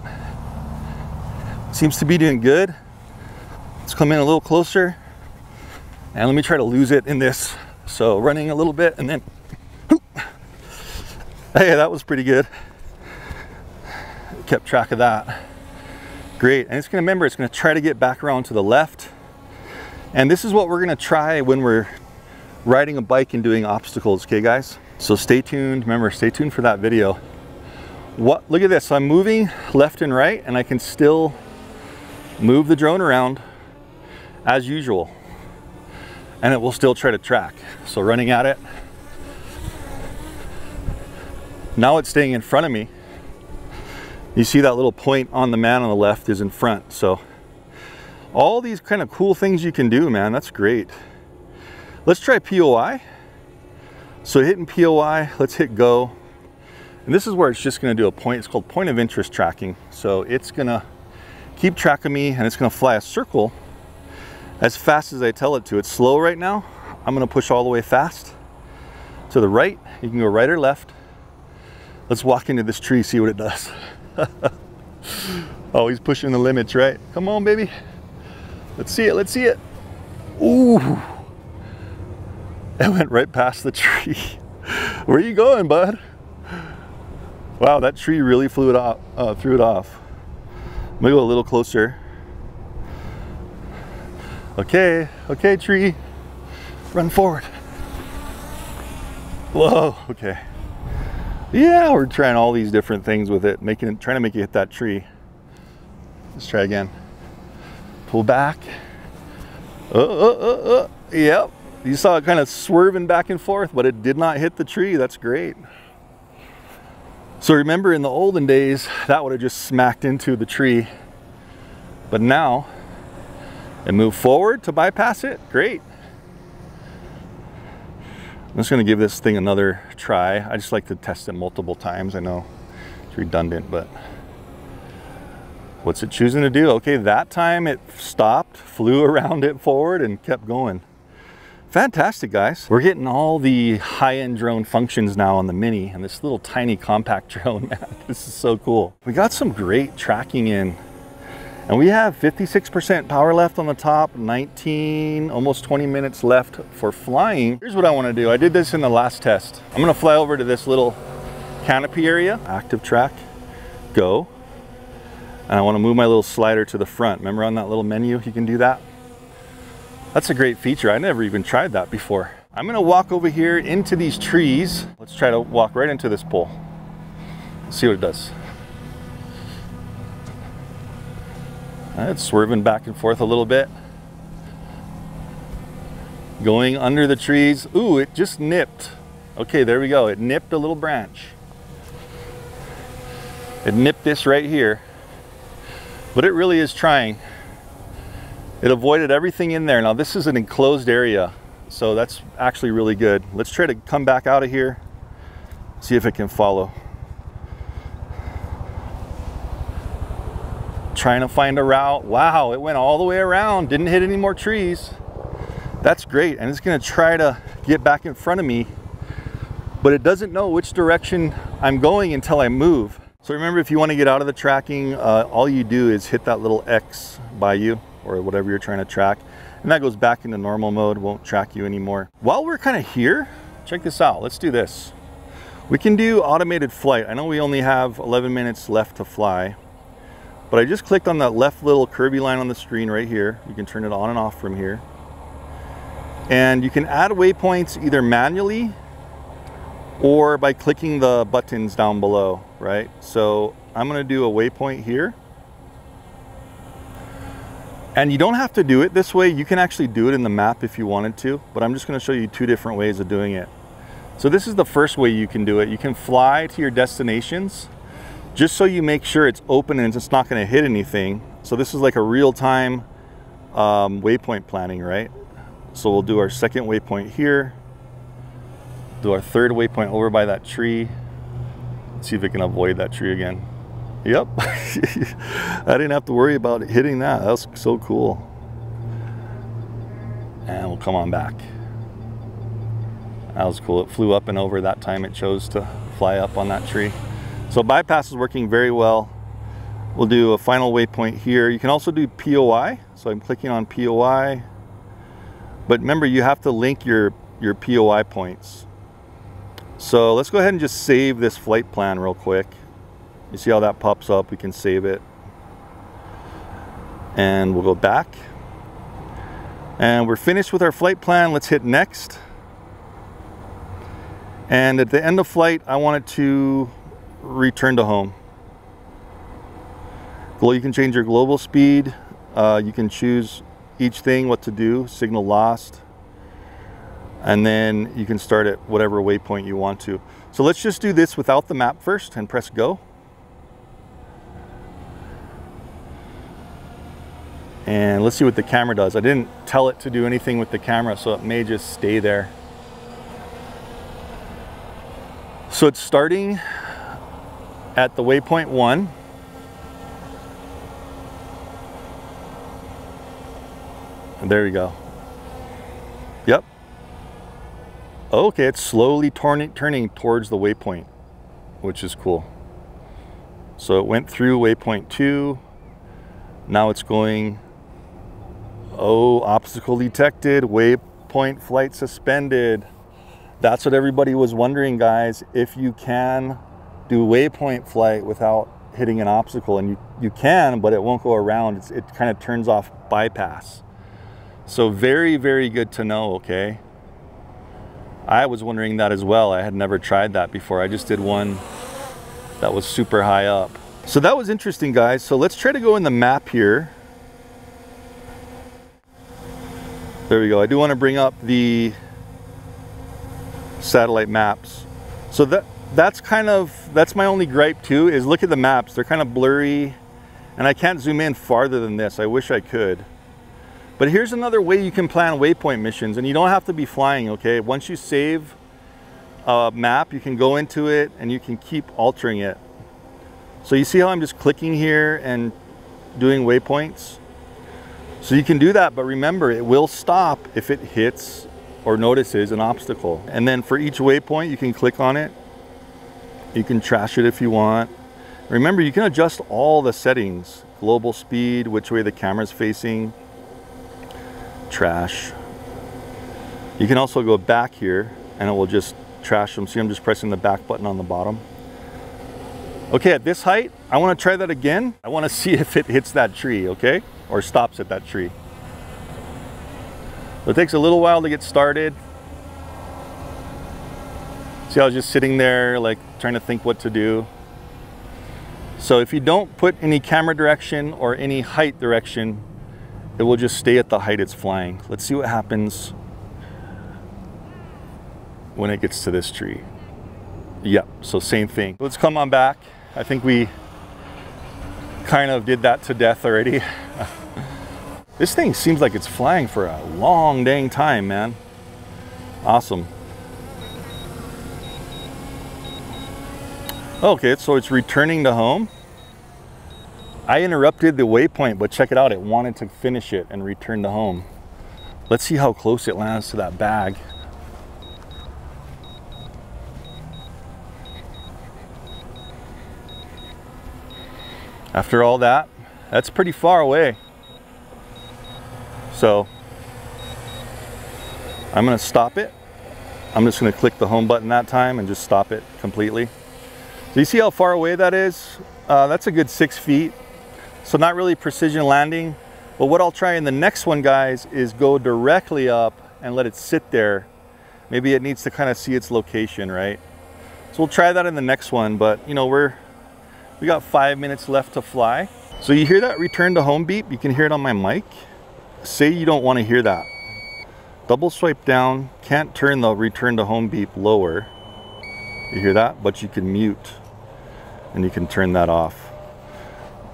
Seems to be doing good. Let's come in a little closer. And let me try to lose it in this. So running a little bit and then, whoop. hey, that was pretty good. Kept track of that. Great, and it's gonna remember, it's gonna try to get back around to the left. And this is what we're gonna try when we're riding a bike and doing obstacles, okay guys? So stay tuned, remember, stay tuned for that video. What, look at this, so I'm moving left and right and I can still move the drone around as usual. And it will still try to track. So running at it. Now it's staying in front of me. You see that little point on the man on the left is in front. So all these kind of cool things you can do, man, that's great. Let's try POI. So hitting POI, let's hit go. And this is where it's just gonna do a point, it's called point of interest tracking. So it's gonna keep track of me and it's gonna fly a circle as fast as I tell it to. It's slow right now. I'm gonna push all the way fast to the right. You can go right or left. Let's walk into this tree, see what it does. oh, he's pushing the limits, right? Come on, baby. Let's see it, let's see it. Ooh. It went right past the tree. Where are you going, bud? Wow, that tree really flew it off, uh, threw it off. Let me go a little closer. Okay, okay, tree. Run forward. Whoa, okay. Yeah, we're trying all these different things with it, making it, trying to make it hit that tree. Let's try again. Pull back. Uh, uh, uh, uh. Yep. You saw it kind of swerving back and forth, but it did not hit the tree. That's great. So remember in the olden days, that would have just smacked into the tree. But now, it moved forward to bypass it. Great. I'm just gonna give this thing another try. I just like to test it multiple times. I know it's redundant, but what's it choosing to do? Okay, that time it stopped, flew around it forward and kept going. Fantastic, guys. We're getting all the high-end drone functions now on the Mini and this little tiny compact drone, man. This is so cool. We got some great tracking in and we have 56% power left on the top, 19, almost 20 minutes left for flying. Here's what I wanna do. I did this in the last test. I'm gonna fly over to this little canopy area, active track, go. And I wanna move my little slider to the front. Remember on that little menu, you can do that? That's a great feature. I never even tried that before. I'm gonna walk over here into these trees. Let's try to walk right into this pole. See what it does. It's swerving back and forth a little bit. Going under the trees. Ooh, it just nipped. Okay, there we go. It nipped a little branch. It nipped this right here. But it really is trying. It avoided everything in there. Now this is an enclosed area, so that's actually really good. Let's try to come back out of here, see if it can follow. trying to find a route. Wow, it went all the way around, didn't hit any more trees. That's great, and it's gonna try to get back in front of me, but it doesn't know which direction I'm going until I move. So remember, if you wanna get out of the tracking, uh, all you do is hit that little X by you, or whatever you're trying to track, and that goes back into normal mode, won't track you anymore. While we're kind of here, check this out, let's do this. We can do automated flight. I know we only have 11 minutes left to fly, but I just clicked on that left little curvy line on the screen right here. You can turn it on and off from here. And you can add waypoints either manually or by clicking the buttons down below, right? So I'm gonna do a waypoint here. And you don't have to do it this way. You can actually do it in the map if you wanted to, but I'm just gonna show you two different ways of doing it. So this is the first way you can do it. You can fly to your destinations just so you make sure it's open and it's not going to hit anything. So this is like a real-time um, waypoint planning, right? So we'll do our second waypoint here, do our third waypoint over by that tree. Let's see if it can avoid that tree again. Yep, I didn't have to worry about hitting that. That was so cool. And we'll come on back. That was cool. It flew up and over that time it chose to fly up on that tree. So bypass is working very well. We'll do a final waypoint here. You can also do POI. So I'm clicking on POI. But remember, you have to link your, your POI points. So let's go ahead and just save this flight plan real quick. You see how that pops up? We can save it. And we'll go back. And we're finished with our flight plan. Let's hit next. And at the end of flight, I wanted to return to home. You can change your global speed. Uh, you can choose each thing, what to do, signal lost. And then you can start at whatever waypoint you want to. So let's just do this without the map first and press go. And let's see what the camera does. I didn't tell it to do anything with the camera, so it may just stay there. So it's starting at the waypoint one. And there we go. Yep. Okay, it's slowly turning, turning towards the waypoint, which is cool. So it went through waypoint two. Now it's going, oh, obstacle detected, waypoint flight suspended. That's what everybody was wondering, guys. If you can do waypoint flight without hitting an obstacle and you, you can, but it won't go around. It's, it kind of turns off bypass. So very, very good to know, okay? I was wondering that as well. I had never tried that before. I just did one that was super high up. So that was interesting, guys. So let's try to go in the map here. There we go. I do want to bring up the satellite maps. So that that's kind of, that's my only gripe too, is look at the maps. They're kind of blurry and I can't zoom in farther than this. I wish I could. But here's another way you can plan waypoint missions and you don't have to be flying, okay? Once you save a map, you can go into it and you can keep altering it. So you see how I'm just clicking here and doing waypoints? So you can do that, but remember, it will stop if it hits or notices an obstacle. And then for each waypoint, you can click on it. You can trash it if you want. Remember, you can adjust all the settings. Global speed, which way the camera's facing, trash. You can also go back here and it will just trash them. See, I'm just pressing the back button on the bottom. Okay, at this height, I wanna try that again. I wanna see if it hits that tree, okay? Or stops at that tree. So it takes a little while to get started. See, I was just sitting there, like trying to think what to do. So if you don't put any camera direction or any height direction, it will just stay at the height it's flying. Let's see what happens when it gets to this tree. Yep, so same thing. Let's come on back. I think we kind of did that to death already. This thing seems like it's flying for a long dang time, man. Awesome. Okay, so it's returning to home. I interrupted the waypoint, but check it out. It wanted to finish it and return to home. Let's see how close it lands to that bag. After all that, that's pretty far away. So I'm gonna stop it. I'm just gonna click the home button that time and just stop it completely. Do you see how far away that is? Uh, that's a good six feet. So not really precision landing, but what I'll try in the next one, guys, is go directly up and let it sit there. Maybe it needs to kind of see its location, right? So we'll try that in the next one, but you know, we're, we got five minutes left to fly. So you hear that return to home beep? You can hear it on my mic say you don't want to hear that. Double swipe down, can't turn the return to home beep lower. You hear that? But you can mute and you can turn that off.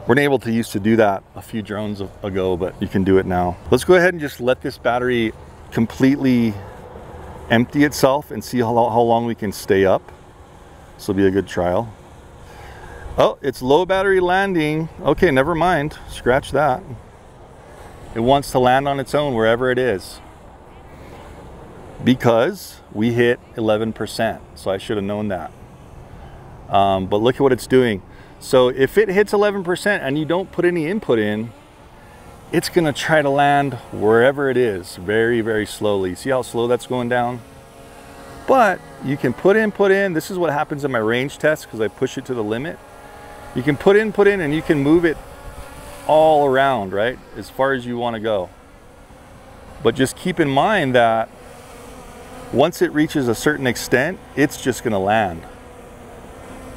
We're able to used to do that a few drones ago, but you can do it now. Let's go ahead and just let this battery completely empty itself and see how, how long we can stay up. This will be a good trial. Oh, it's low battery landing. Okay, never mind. Scratch that. It wants to land on its own wherever it is. Because we hit 11%. So I should have known that. Um, but look at what it's doing. So if it hits 11% and you don't put any input in, it's gonna try to land wherever it is very, very slowly. See how slow that's going down? But you can put in, put in. This is what happens in my range test because I push it to the limit. You can put in, put in, and you can move it all around, right? As far as you want to go. But just keep in mind that once it reaches a certain extent, it's just going to land.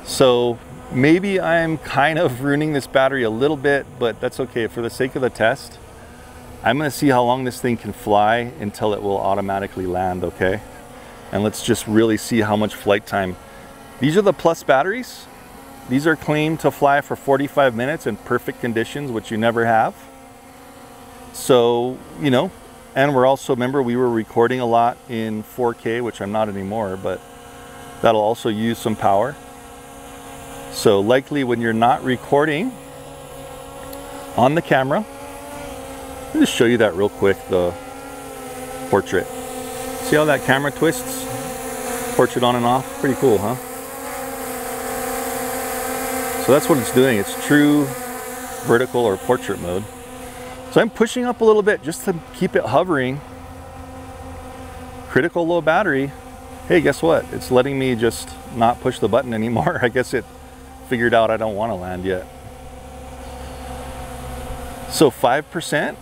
So maybe I'm kind of ruining this battery a little bit, but that's okay. For the sake of the test, I'm going to see how long this thing can fly until it will automatically land, okay? And let's just really see how much flight time. These are the plus batteries. These are claimed to fly for 45 minutes in perfect conditions, which you never have. So, you know, and we're also, remember, we were recording a lot in 4K, which I'm not anymore, but that'll also use some power. So likely when you're not recording on the camera, let me just show you that real quick, the portrait. See how that camera twists? Portrait on and off, pretty cool, huh? So that's what it's doing. It's true vertical or portrait mode. So I'm pushing up a little bit just to keep it hovering. Critical low battery. Hey, guess what? It's letting me just not push the button anymore. I guess it figured out I don't want to land yet. So 5%,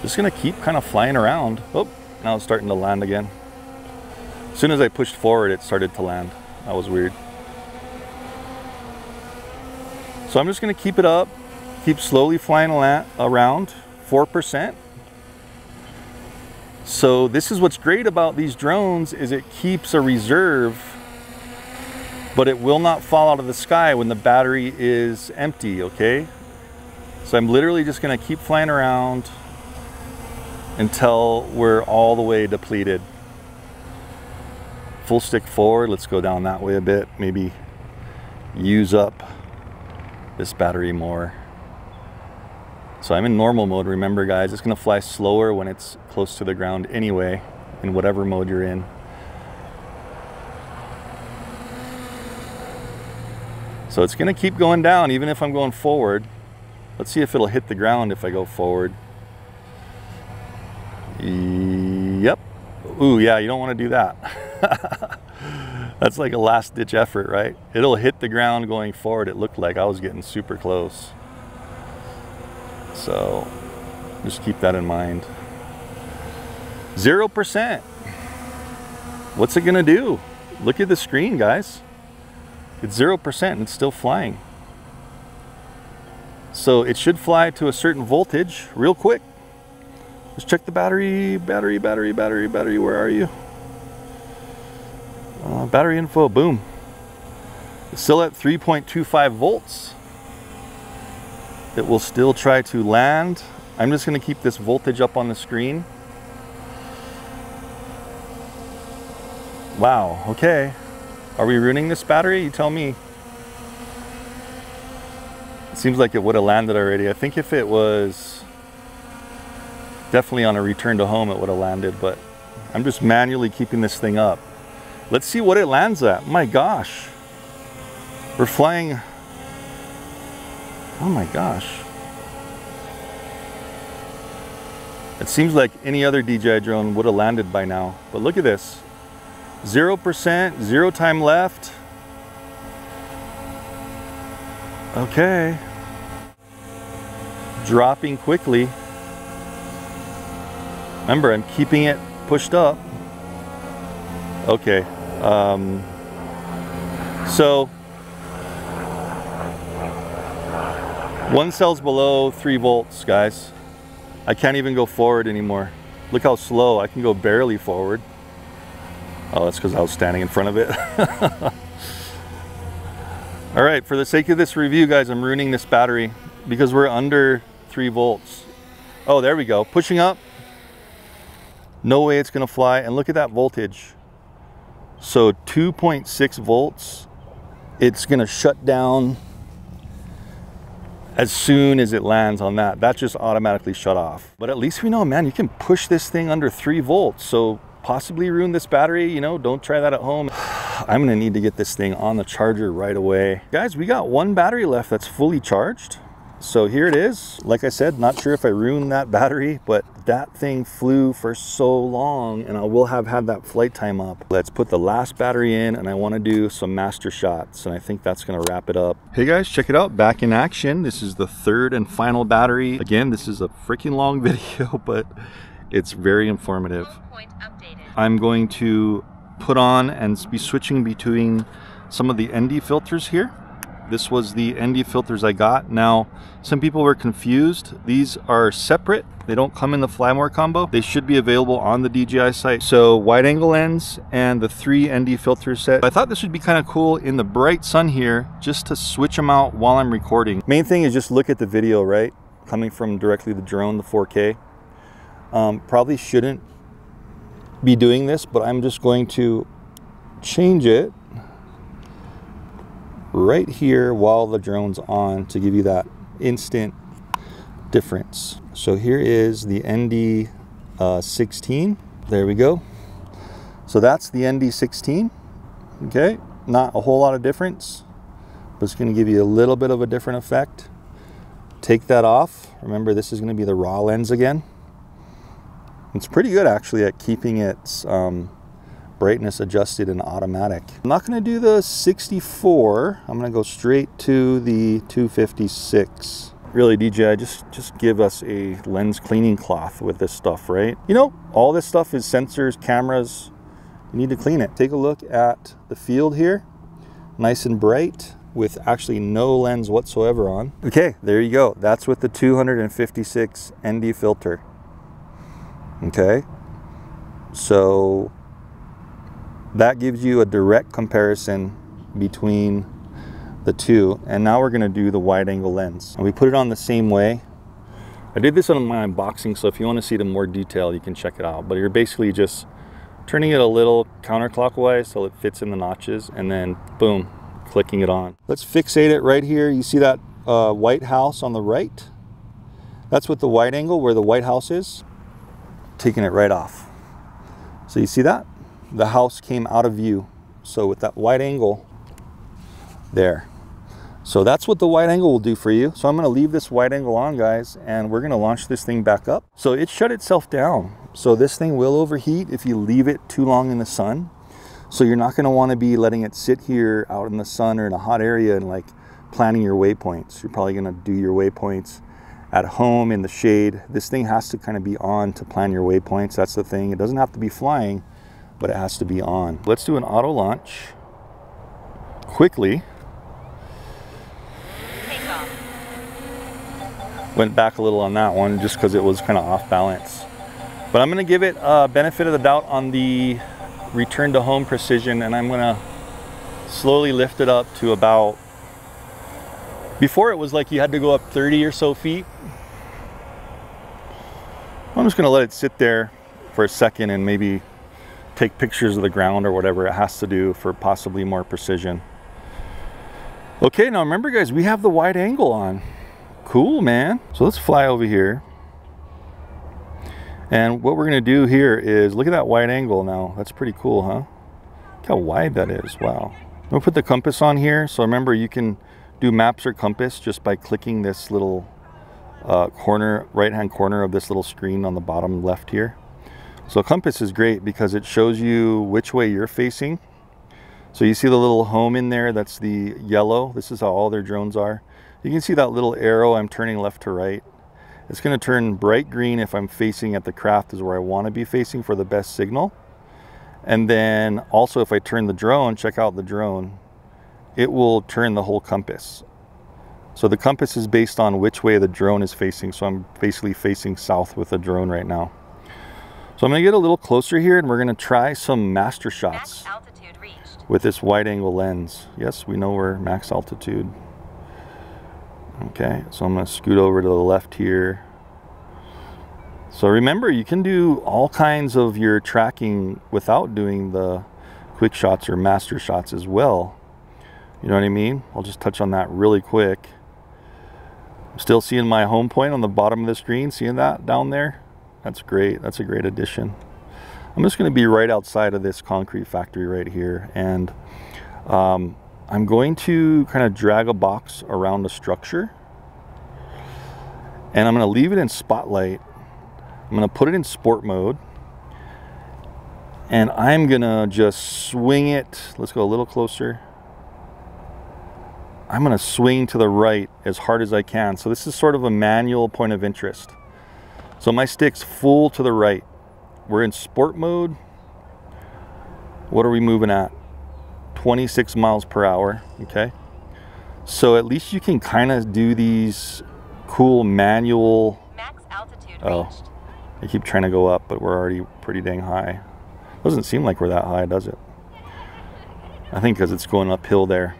just gonna keep kind of flying around. Oh, now it's starting to land again. As soon as I pushed forward, it started to land. That was weird. So I'm just gonna keep it up, keep slowly flying around, 4%. So this is what's great about these drones is it keeps a reserve, but it will not fall out of the sky when the battery is empty, okay? So I'm literally just gonna keep flying around until we're all the way depleted. Full stick forward, let's go down that way a bit, maybe use up this battery more. So I'm in normal mode, remember guys, it's gonna fly slower when it's close to the ground anyway, in whatever mode you're in. So it's gonna keep going down even if I'm going forward. Let's see if it'll hit the ground if I go forward. Yep. Ooh, yeah, you don't wanna do that. That's like a last ditch effort, right? It'll hit the ground going forward. It looked like I was getting super close. So just keep that in mind. 0%. What's it gonna do? Look at the screen, guys. It's 0% and it's still flying. So it should fly to a certain voltage real quick. Let's check the battery, battery, battery, battery, battery. Where are you? Uh, battery info, boom. Still at 3.25 volts. It will still try to land. I'm just gonna keep this voltage up on the screen. Wow, okay. Are we ruining this battery? You tell me. It seems like it would have landed already. I think if it was definitely on a return to home, it would have landed, but I'm just manually keeping this thing up. Let's see what it lands at. My gosh. We're flying. Oh my gosh. It seems like any other DJI drone would have landed by now. But look at this. 0%, zero time left. Okay. Dropping quickly. Remember, I'm keeping it pushed up. Okay. Um, so one cell's below three volts, guys. I can't even go forward anymore. Look how slow. I can go barely forward. Oh, that's because I was standing in front of it. All right, for the sake of this review, guys, I'm ruining this battery because we're under three volts. Oh, there we go. Pushing up. No way it's gonna fly. And look at that voltage. So 2.6 volts, it's gonna shut down as soon as it lands on that. That just automatically shut off. But at least we know, man, you can push this thing under three volts. So possibly ruin this battery, you know, don't try that at home. I'm gonna need to get this thing on the charger right away. Guys, we got one battery left that's fully charged. So here it is. Like I said, not sure if I ruined that battery, but that thing flew for so long and I will have had that flight time up. Let's put the last battery in and I wanna do some master shots and I think that's gonna wrap it up. Hey guys, check it out, back in action. This is the third and final battery. Again, this is a freaking long video, but it's very informative. I'm going to put on and be switching between some of the ND filters here. This was the ND filters I got. Now, some people were confused. These are separate. They don't come in the Fly More combo. They should be available on the DJI site. So wide angle lens and the three ND filter set. I thought this would be kind of cool in the bright sun here, just to switch them out while I'm recording. Main thing is just look at the video, right? Coming from directly the drone, the 4K. Um, probably shouldn't be doing this, but I'm just going to change it right here while the drone's on to give you that instant difference. So here is the ND uh, 16. There we go. So that's the ND 16. Okay, not a whole lot of difference, but it's going to give you a little bit of a different effect. Take that off. Remember, this is going to be the raw lens again. It's pretty good actually at keeping its um, brightness adjusted and automatic. I'm not going to do the 64. I'm going to go straight to the 256. Really, DJI, just, just give us a lens cleaning cloth with this stuff, right? You know, all this stuff is sensors, cameras, You need to clean it. Take a look at the field here. Nice and bright with actually no lens whatsoever on. Okay, there you go. That's with the 256 ND filter. Okay, so that gives you a direct comparison between the two. And now we're gonna do the wide angle lens. And we put it on the same way. I did this on my unboxing, so if you wanna see the more detail, you can check it out. But you're basically just turning it a little counterclockwise so it fits in the notches and then boom, clicking it on. Let's fixate it right here. You see that uh, white house on the right? That's with the wide angle where the white house is. Taking it right off. So you see that? The house came out of view. So with that wide angle, there. So that's what the wide angle will do for you. So I'm gonna leave this wide angle on guys and we're gonna launch this thing back up. So it shut itself down. So this thing will overheat if you leave it too long in the sun. So you're not gonna wanna be letting it sit here out in the sun or in a hot area and like planning your waypoints. You're probably gonna do your waypoints at home in the shade. This thing has to kind of be on to plan your waypoints. That's the thing. It doesn't have to be flying, but it has to be on. Let's do an auto launch quickly. Went back a little on that one just because it was kind of off balance. But I'm gonna give it a benefit of the doubt on the return to home precision and I'm gonna slowly lift it up to about, before it was like you had to go up 30 or so feet. I'm just gonna let it sit there for a second and maybe take pictures of the ground or whatever it has to do for possibly more precision. Okay, now remember guys, we have the wide angle on. Cool, man. So let's fly over here. And what we're gonna do here is, look at that wide angle now. That's pretty cool, huh? Look how wide that is, wow. We'll put the compass on here. So remember, you can do maps or compass just by clicking this little uh, corner, right-hand corner of this little screen on the bottom left here. So compass is great because it shows you which way you're facing. So you see the little home in there, that's the yellow. This is how all their drones are. You can see that little arrow I'm turning left to right. It's going to turn bright green if I'm facing at the craft is where I want to be facing for the best signal. And then also if I turn the drone, check out the drone, it will turn the whole compass. So the compass is based on which way the drone is facing. So I'm basically facing south with the drone right now. So I'm gonna get a little closer here and we're gonna try some master shots with this wide angle lens. Yes, we know we're max altitude. Okay, so I'm going to scoot over to the left here. So remember, you can do all kinds of your tracking without doing the quick shots or master shots as well. You know what I mean? I'll just touch on that really quick. I'm still seeing my home point on the bottom of the screen. Seeing that down there? That's great. That's a great addition. I'm just going to be right outside of this concrete factory right here. And um, I'm going to kind of drag a box around the structure and I'm going to leave it in spotlight. I'm going to put it in sport mode and I'm going to just swing it. Let's go a little closer. I'm going to swing to the right as hard as I can. So this is sort of a manual point of interest. So my stick's full to the right. We're in sport mode. What are we moving at? 26 miles per hour, okay? So at least you can kind of do these cool manual. Max altitude oh, reached. I keep trying to go up, but we're already pretty dang high. Doesn't seem like we're that high, does it? I think because it's going uphill there.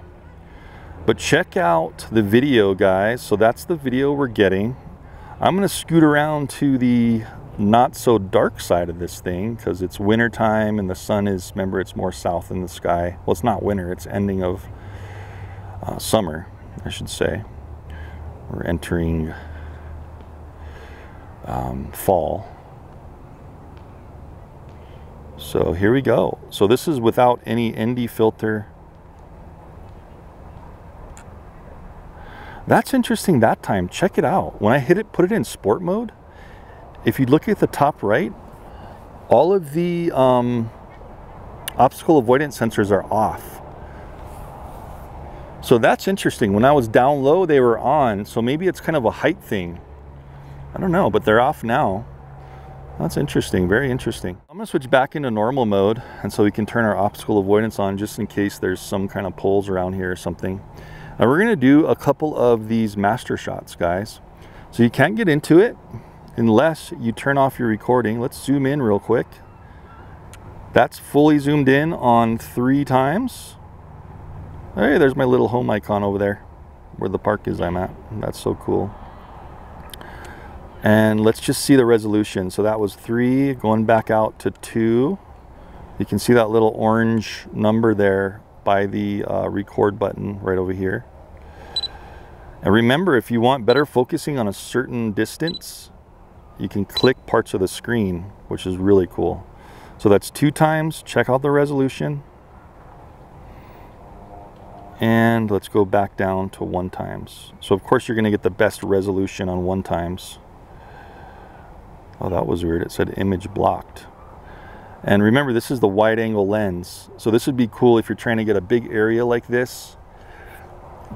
But check out the video, guys. So that's the video we're getting. I'm going to scoot around to the not so dark side of this thing because it's winter time and the sun is remember it's more south in the sky. Well it's not winter it's ending of uh, summer I should say. We're entering um, fall. So here we go. So this is without any ND filter that's interesting that time check it out when I hit it put it in sport mode if you look at the top right, all of the um, obstacle avoidance sensors are off. So that's interesting. When I was down low, they were on. So maybe it's kind of a height thing. I don't know, but they're off now. That's interesting, very interesting. I'm gonna switch back into normal mode and so we can turn our obstacle avoidance on just in case there's some kind of poles around here or something. And we're gonna do a couple of these master shots, guys. So you can't get into it unless you turn off your recording. Let's zoom in real quick. That's fully zoomed in on three times. Hey, there's my little home icon over there where the park is I'm at. That's so cool. And let's just see the resolution. So that was three, going back out to two. You can see that little orange number there by the uh, record button right over here. And remember, if you want better focusing on a certain distance, you can click parts of the screen, which is really cool. So that's two times, check out the resolution. And let's go back down to one times. So of course you're gonna get the best resolution on one times. Oh, that was weird. It said image blocked. And remember, this is the wide angle lens. So this would be cool if you're trying to get a big area like this,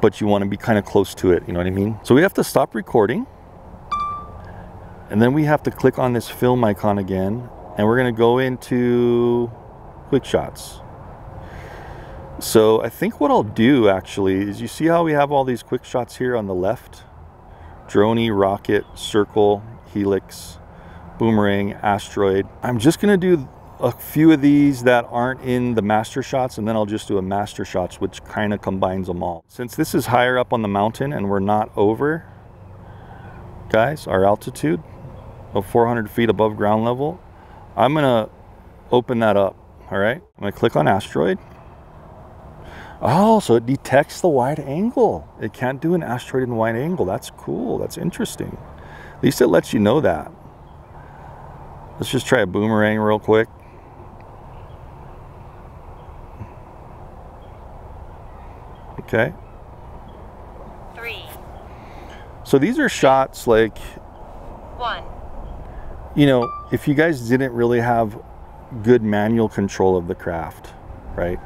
but you want to be kind of close to it. You know what I mean? So we have to stop recording. And then we have to click on this film icon again. And we're going to go into quick shots. So I think what I'll do actually is you see how we have all these quick shots here on the left? Dronie, rocket, circle, helix, boomerang, asteroid. I'm just going to do a few of these that aren't in the master shots and then I'll just do a master shots which kind of combines them all. Since this is higher up on the mountain and we're not over, guys, our altitude of 400 feet above ground level, I'm gonna open that up, all right? I'm gonna click on asteroid. Oh, so it detects the wide angle. It can't do an asteroid in wide angle. That's cool, that's interesting. At least it lets you know that. Let's just try a boomerang real quick. Okay. Three. So these are shots like, One. you know, if you guys didn't really have good manual control of the craft, right?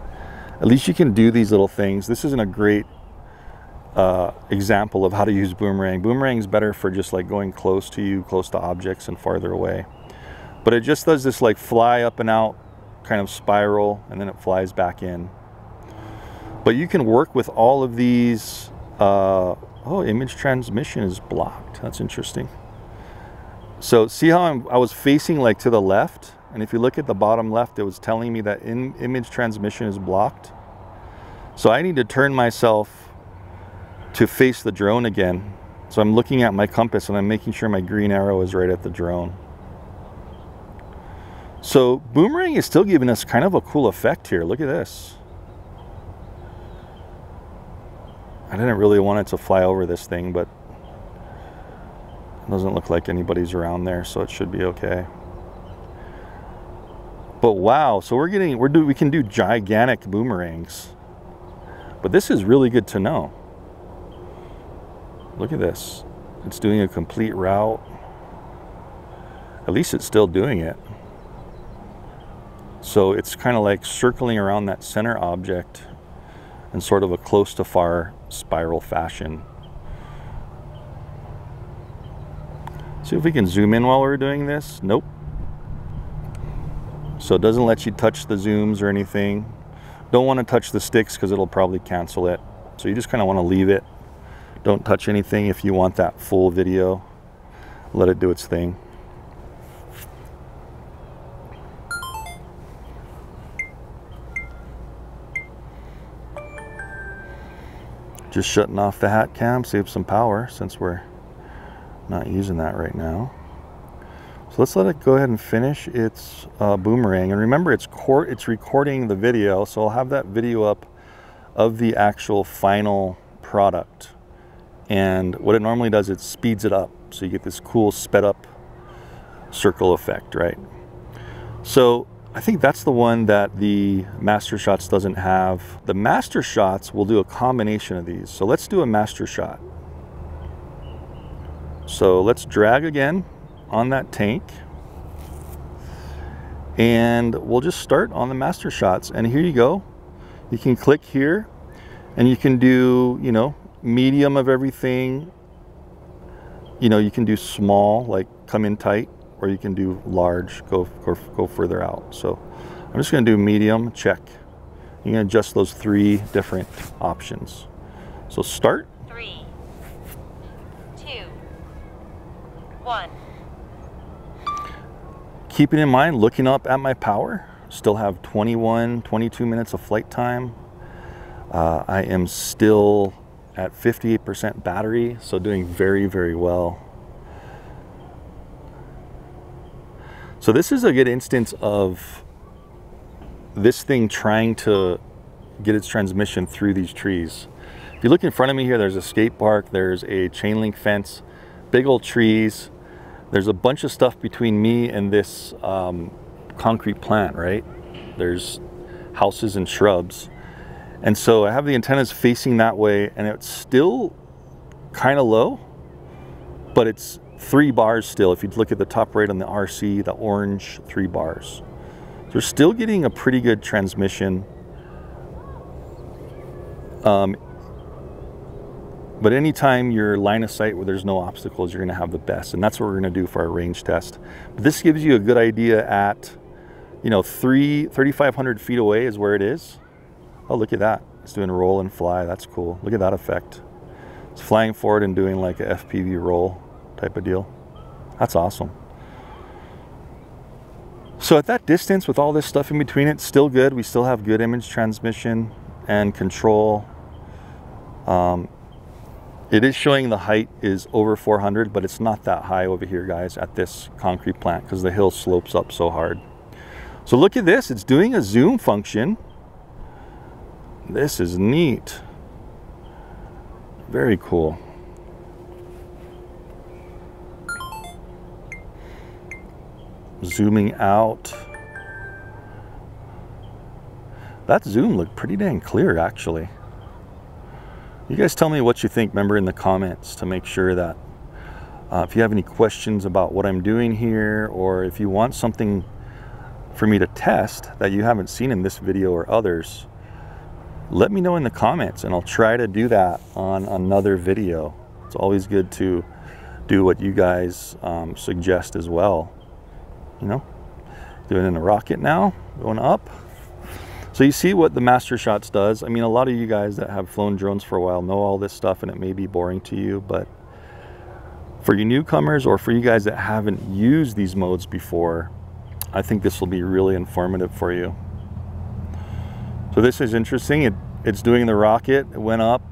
At least you can do these little things. This isn't a great uh, example of how to use boomerang. Boomerang is better for just like going close to you, close to objects and farther away. But it just does this like fly up and out kind of spiral and then it flies back in. But you can work with all of these. Uh, oh, image transmission is blocked. That's interesting. So see how I'm, I was facing like to the left? And if you look at the bottom left, it was telling me that in, image transmission is blocked. So I need to turn myself to face the drone again. So I'm looking at my compass and I'm making sure my green arrow is right at the drone. So boomerang is still giving us kind of a cool effect here. Look at this. I didn't really want it to fly over this thing, but it doesn't look like anybody's around there, so it should be okay. But wow, so we're getting, we're do, we can do gigantic boomerangs. But this is really good to know. Look at this. It's doing a complete route. At least it's still doing it. So it's kind of like circling around that center object in sort of a close to far spiral fashion. See if we can zoom in while we're doing this. Nope. So it doesn't let you touch the zooms or anything. Don't want to touch the sticks because it'll probably cancel it. So you just kind of want to leave it. Don't touch anything if you want that full video. Let it do its thing. Just shutting off the hat cam, save some power since we're not using that right now. So let's let it go ahead and finish its uh, boomerang. And remember, it's, it's recording the video, so I'll have that video up of the actual final product. And what it normally does, it speeds it up. So you get this cool sped up circle effect, right? So I think that's the one that the Master Shots doesn't have. The Master Shots will do a combination of these. So let's do a Master Shot. So let's drag again on that tank. And we'll just start on the Master Shots. And here you go. You can click here and you can do, you know, medium of everything. You know, you can do small, like come in tight or you can do large, go, go, go further out. So I'm just gonna do medium, check. You can adjust those three different options. So start. Three, two, one. Keeping in mind, looking up at my power, still have 21, 22 minutes of flight time. Uh, I am still at 58% battery, so doing very, very well. So this is a good instance of this thing trying to get its transmission through these trees. If you look in front of me here, there's a skate park, there's a chain link fence, big old trees. There's a bunch of stuff between me and this um, concrete plant, right? There's houses and shrubs. And so I have the antennas facing that way and it's still kind of low, but it's three bars still. If you look at the top right on the RC, the orange three bars. They're still getting a pretty good transmission. Um, but anytime you're line of sight where there's no obstacles, you're gonna have the best. And that's what we're gonna do for our range test. But this gives you a good idea at, you know, three, 3,500 feet away is where it is. Oh, look at that. It's doing roll and fly. That's cool. Look at that effect. It's flying forward and doing like a FPV roll type of deal. That's awesome. So at that distance with all this stuff in between, it's still good. We still have good image transmission and control. Um, it is showing the height is over 400, but it's not that high over here, guys, at this concrete plant because the hill slopes up so hard. So look at this. It's doing a zoom function. This is neat. Very cool. Zooming out. That zoom looked pretty dang clear actually. You guys tell me what you think, remember in the comments to make sure that uh, if you have any questions about what I'm doing here or if you want something for me to test that you haven't seen in this video or others, let me know in the comments and I'll try to do that on another video. It's always good to do what you guys um, suggest as well you know, doing in a rocket now, going up. So you see what the Master Shots does. I mean, a lot of you guys that have flown drones for a while know all this stuff and it may be boring to you, but for you newcomers or for you guys that haven't used these modes before, I think this will be really informative for you. So this is interesting. It, it's doing the rocket. It went up.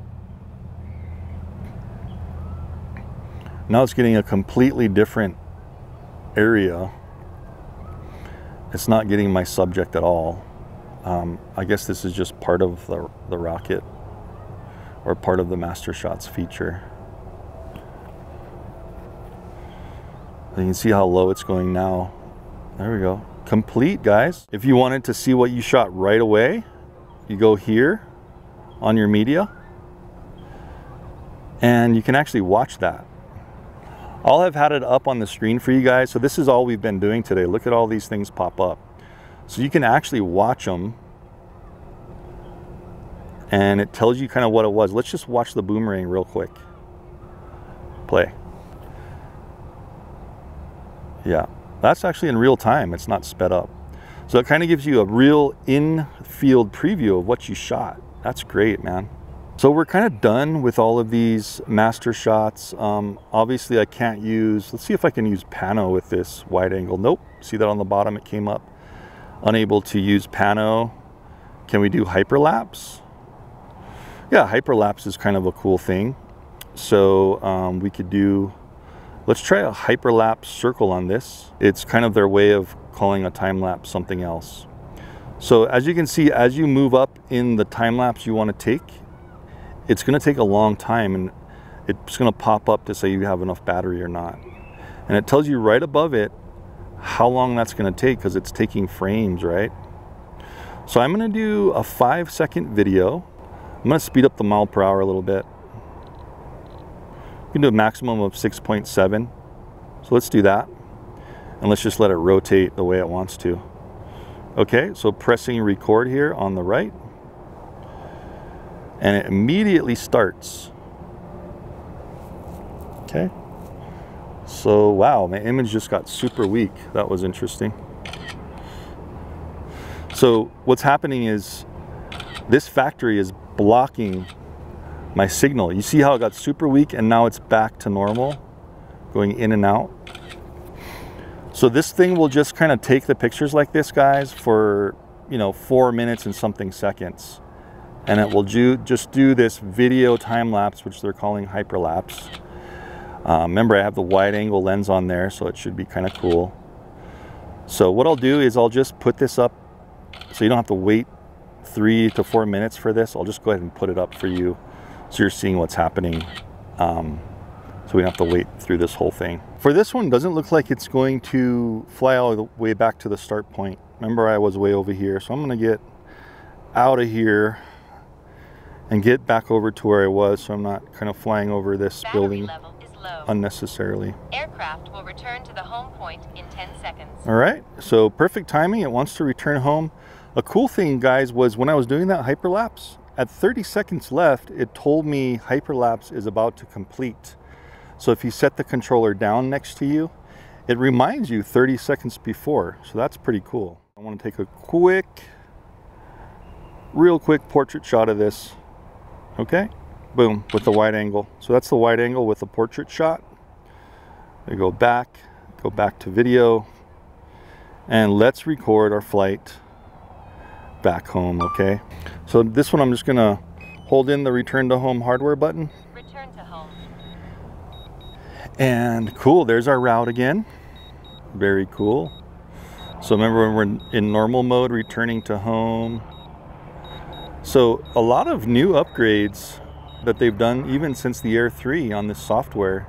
Now it's getting a completely different area it's not getting my subject at all. Um, I guess this is just part of the, the rocket or part of the Master Shots feature. You can see how low it's going now. There we go. Complete, guys. If you wanted to see what you shot right away, you go here on your media and you can actually watch that. I'll have had it up on the screen for you guys. So this is all we've been doing today. Look at all these things pop up. So you can actually watch them and it tells you kind of what it was. Let's just watch the boomerang real quick. Play. Yeah, that's actually in real time. It's not sped up. So it kind of gives you a real in-field preview of what you shot. That's great, man. So we're kind of done with all of these master shots. Um, obviously I can't use, let's see if I can use pano with this wide angle. Nope, see that on the bottom it came up. Unable to use pano. Can we do hyperlapse? Yeah, hyperlapse is kind of a cool thing. So um, we could do, let's try a hyperlapse circle on this. It's kind of their way of calling a time lapse something else. So as you can see, as you move up in the time lapse you want to take, it's going to take a long time and it's going to pop up to say you have enough battery or not. And it tells you right above it how long that's going to take because it's taking frames, right? So I'm going to do a five second video. I'm going to speed up the mile per hour a little bit. You can do a maximum of 6.7. So let's do that. And let's just let it rotate the way it wants to. Okay, so pressing record here on the right and it immediately starts. Okay, So, wow, my image just got super weak. That was interesting. So what's happening is this factory is blocking my signal. You see how it got super weak and now it's back to normal, going in and out. So this thing will just kind of take the pictures like this, guys, for, you know, four minutes and something seconds. And it will do, just do this video time lapse, which they're calling hyperlapse. Uh, remember, I have the wide angle lens on there, so it should be kind of cool. So what I'll do is I'll just put this up so you don't have to wait three to four minutes for this. I'll just go ahead and put it up for you so you're seeing what's happening. Um, so we don't have to wait through this whole thing. For this one, doesn't look like it's going to fly all the way back to the start point. Remember I was way over here, so I'm gonna get out of here and get back over to where I was so I'm not kind of flying over this Battery building level is low. unnecessarily. Aircraft will return to the home point in 10 seconds. All right, so perfect timing. It wants to return home. A cool thing, guys, was when I was doing that hyperlapse, at 30 seconds left, it told me hyperlapse is about to complete. So if you set the controller down next to you, it reminds you 30 seconds before. So that's pretty cool. I want to take a quick, real quick portrait shot of this. Okay, boom, with the wide angle. So that's the wide angle with the portrait shot. We go back, go back to video, and let's record our flight back home, okay? So this one I'm just gonna hold in the return to home hardware button. Return to home. And cool, there's our route again. Very cool. So remember when we're in normal mode, returning to home. So a lot of new upgrades that they've done even since the Air 3 on this software.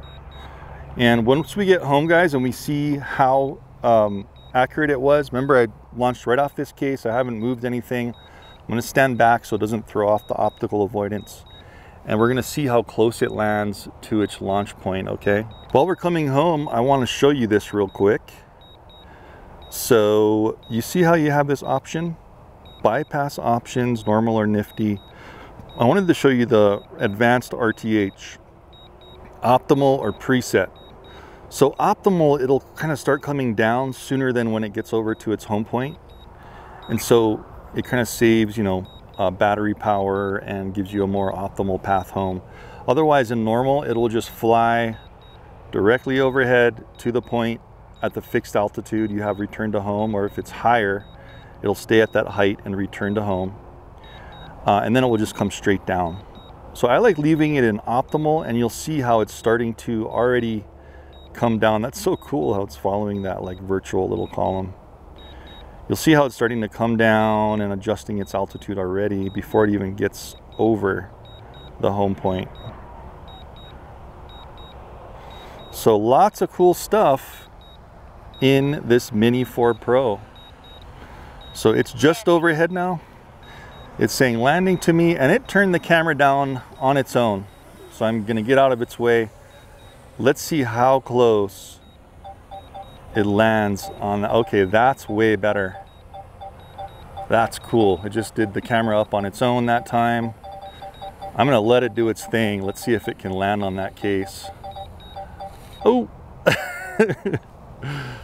And once we get home, guys, and we see how um, accurate it was, remember I launched right off this case. I haven't moved anything. I'm gonna stand back so it doesn't throw off the optical avoidance. And we're gonna see how close it lands to its launch point, okay? While we're coming home, I wanna show you this real quick. So you see how you have this option? Bypass options, normal or nifty. I wanted to show you the advanced RTH, optimal or preset. So optimal, it'll kind of start coming down sooner than when it gets over to its home point. And so it kind of saves, you know, uh, battery power and gives you a more optimal path home. Otherwise in normal, it'll just fly directly overhead to the point at the fixed altitude you have return to home, or if it's higher, it'll stay at that height and return to home. Uh, and then it will just come straight down. So I like leaving it in optimal and you'll see how it's starting to already come down. That's so cool how it's following that like virtual little column. You'll see how it's starting to come down and adjusting its altitude already before it even gets over the home point. So lots of cool stuff in this Mini 4 Pro. So it's just overhead now. It's saying landing to me and it turned the camera down on its own. So I'm gonna get out of its way. Let's see how close it lands on, the, okay, that's way better. That's cool. It just did the camera up on its own that time. I'm gonna let it do its thing. Let's see if it can land on that case. Oh,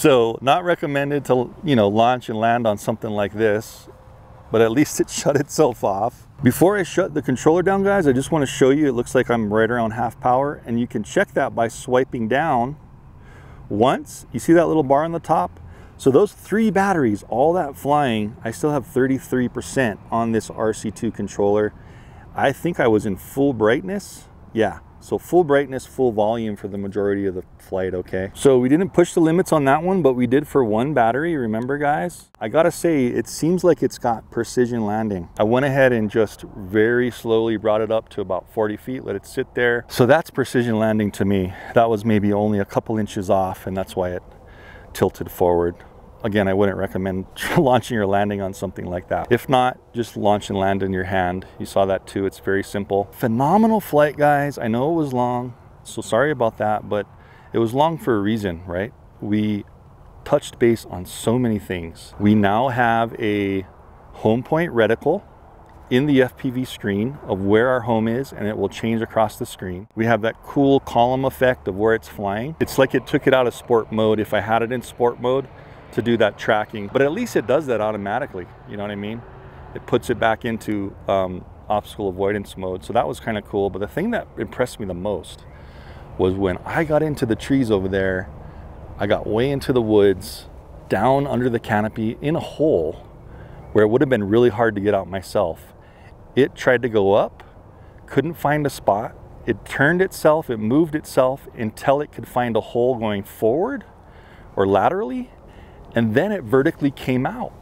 so not recommended to, you know, launch and land on something like this, but at least it shut itself off. Before I shut the controller down, guys, I just wanna show you, it looks like I'm right around half power, and you can check that by swiping down once. You see that little bar on the top? So those three batteries, all that flying, I still have 33% on this RC2 controller. I think I was in full brightness. Yeah, so full brightness, full volume for the majority of the flight, okay? So we didn't push the limits on that one, but we did for one battery, remember guys? I gotta say, it seems like it's got precision landing. I went ahead and just very slowly brought it up to about 40 feet, let it sit there. So that's precision landing to me. That was maybe only a couple inches off and that's why it tilted forward again, I wouldn't recommend launching or landing on something like that. If not, just launch and land in your hand. You saw that too, it's very simple. Phenomenal flight, guys. I know it was long, so sorry about that, but it was long for a reason, right? We touched base on so many things. We now have a home point reticle in the FPV screen of where our home is and it will change across the screen. We have that cool column effect of where it's flying. It's like it took it out of sport mode if I had it in sport mode to do that tracking, but at least it does that automatically. You know what I mean? It puts it back into um, obstacle avoidance mode. So that was kind of cool. But the thing that impressed me the most was when I got into the trees over there, I got way into the woods, down under the canopy in a hole where it would have been really hard to get out myself. It tried to go up, couldn't find a spot. It turned itself, it moved itself until it could find a hole going forward or laterally, and then it vertically came out.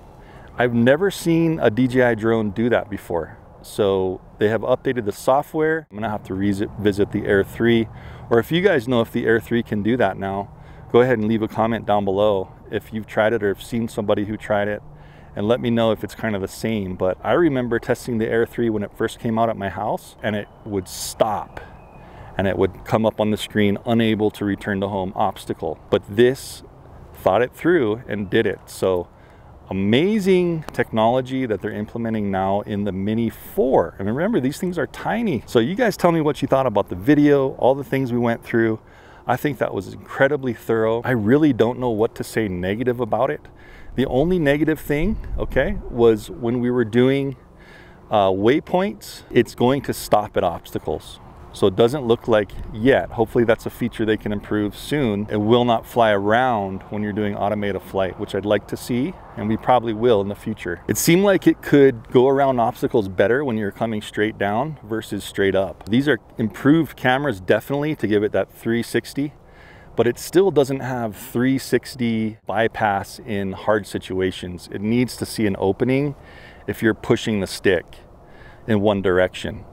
I've never seen a DJI drone do that before. So they have updated the software. I'm gonna have to revisit the Air 3, or if you guys know if the Air 3 can do that now, go ahead and leave a comment down below if you've tried it or have seen somebody who tried it and let me know if it's kind of the same. But I remember testing the Air 3 when it first came out at my house and it would stop and it would come up on the screen unable to return to home obstacle. But this thought it through and did it. So amazing technology that they're implementing now in the Mini 4. And remember, these things are tiny. So you guys tell me what you thought about the video, all the things we went through. I think that was incredibly thorough. I really don't know what to say negative about it. The only negative thing, okay, was when we were doing uh, waypoints, it's going to stop at obstacles. So it doesn't look like yet. Hopefully that's a feature they can improve soon. It will not fly around when you're doing automated flight, which I'd like to see, and we probably will in the future. It seemed like it could go around obstacles better when you're coming straight down versus straight up. These are improved cameras definitely to give it that 360 but it still doesn't have 360 bypass in hard situations. It needs to see an opening if you're pushing the stick in one direction.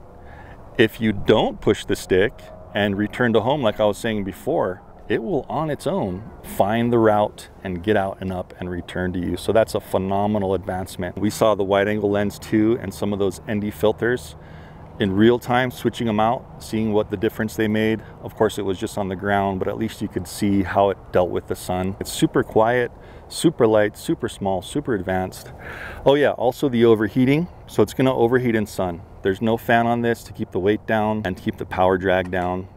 If you don't push the stick and return to home, like I was saying before, it will on its own find the route and get out and up and return to you. So that's a phenomenal advancement. We saw the wide angle lens too and some of those ND filters in real time, switching them out, seeing what the difference they made. Of course, it was just on the ground, but at least you could see how it dealt with the sun. It's super quiet, super light, super small, super advanced. Oh yeah, also the overheating. So it's gonna overheat in sun. There's no fan on this to keep the weight down and keep the power drag down.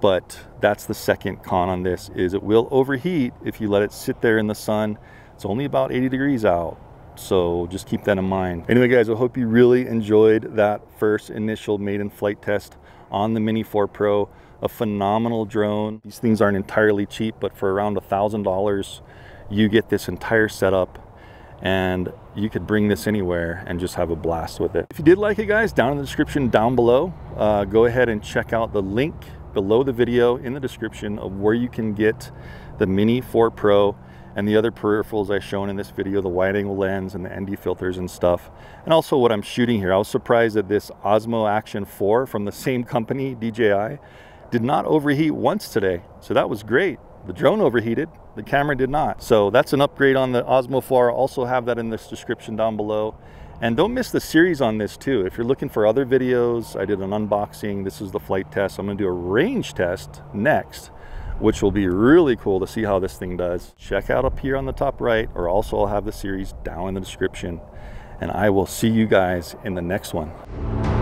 But that's the second con on this is it will overheat if you let it sit there in the sun. It's only about 80 degrees out so just keep that in mind. Anyway, guys, I hope you really enjoyed that first initial maiden flight test on the Mini 4 Pro. A phenomenal drone. These things aren't entirely cheap, but for around a $1,000, you get this entire setup and you could bring this anywhere and just have a blast with it. If you did like it guys, down in the description down below, uh, go ahead and check out the link below the video in the description of where you can get the Mini 4 Pro and the other peripherals I've shown in this video, the wide angle lens and the ND filters and stuff. And also what I'm shooting here. I was surprised that this Osmo Action 4 from the same company, DJI, did not overheat once today. So that was great. The drone overheated, the camera did not. So that's an upgrade on the Osmo 4. I'll also have that in this description down below. And don't miss the series on this too. If you're looking for other videos, I did an unboxing. This is the flight test. I'm gonna do a range test next which will be really cool to see how this thing does. Check out up here on the top right, or also I'll have the series down in the description. And I will see you guys in the next one.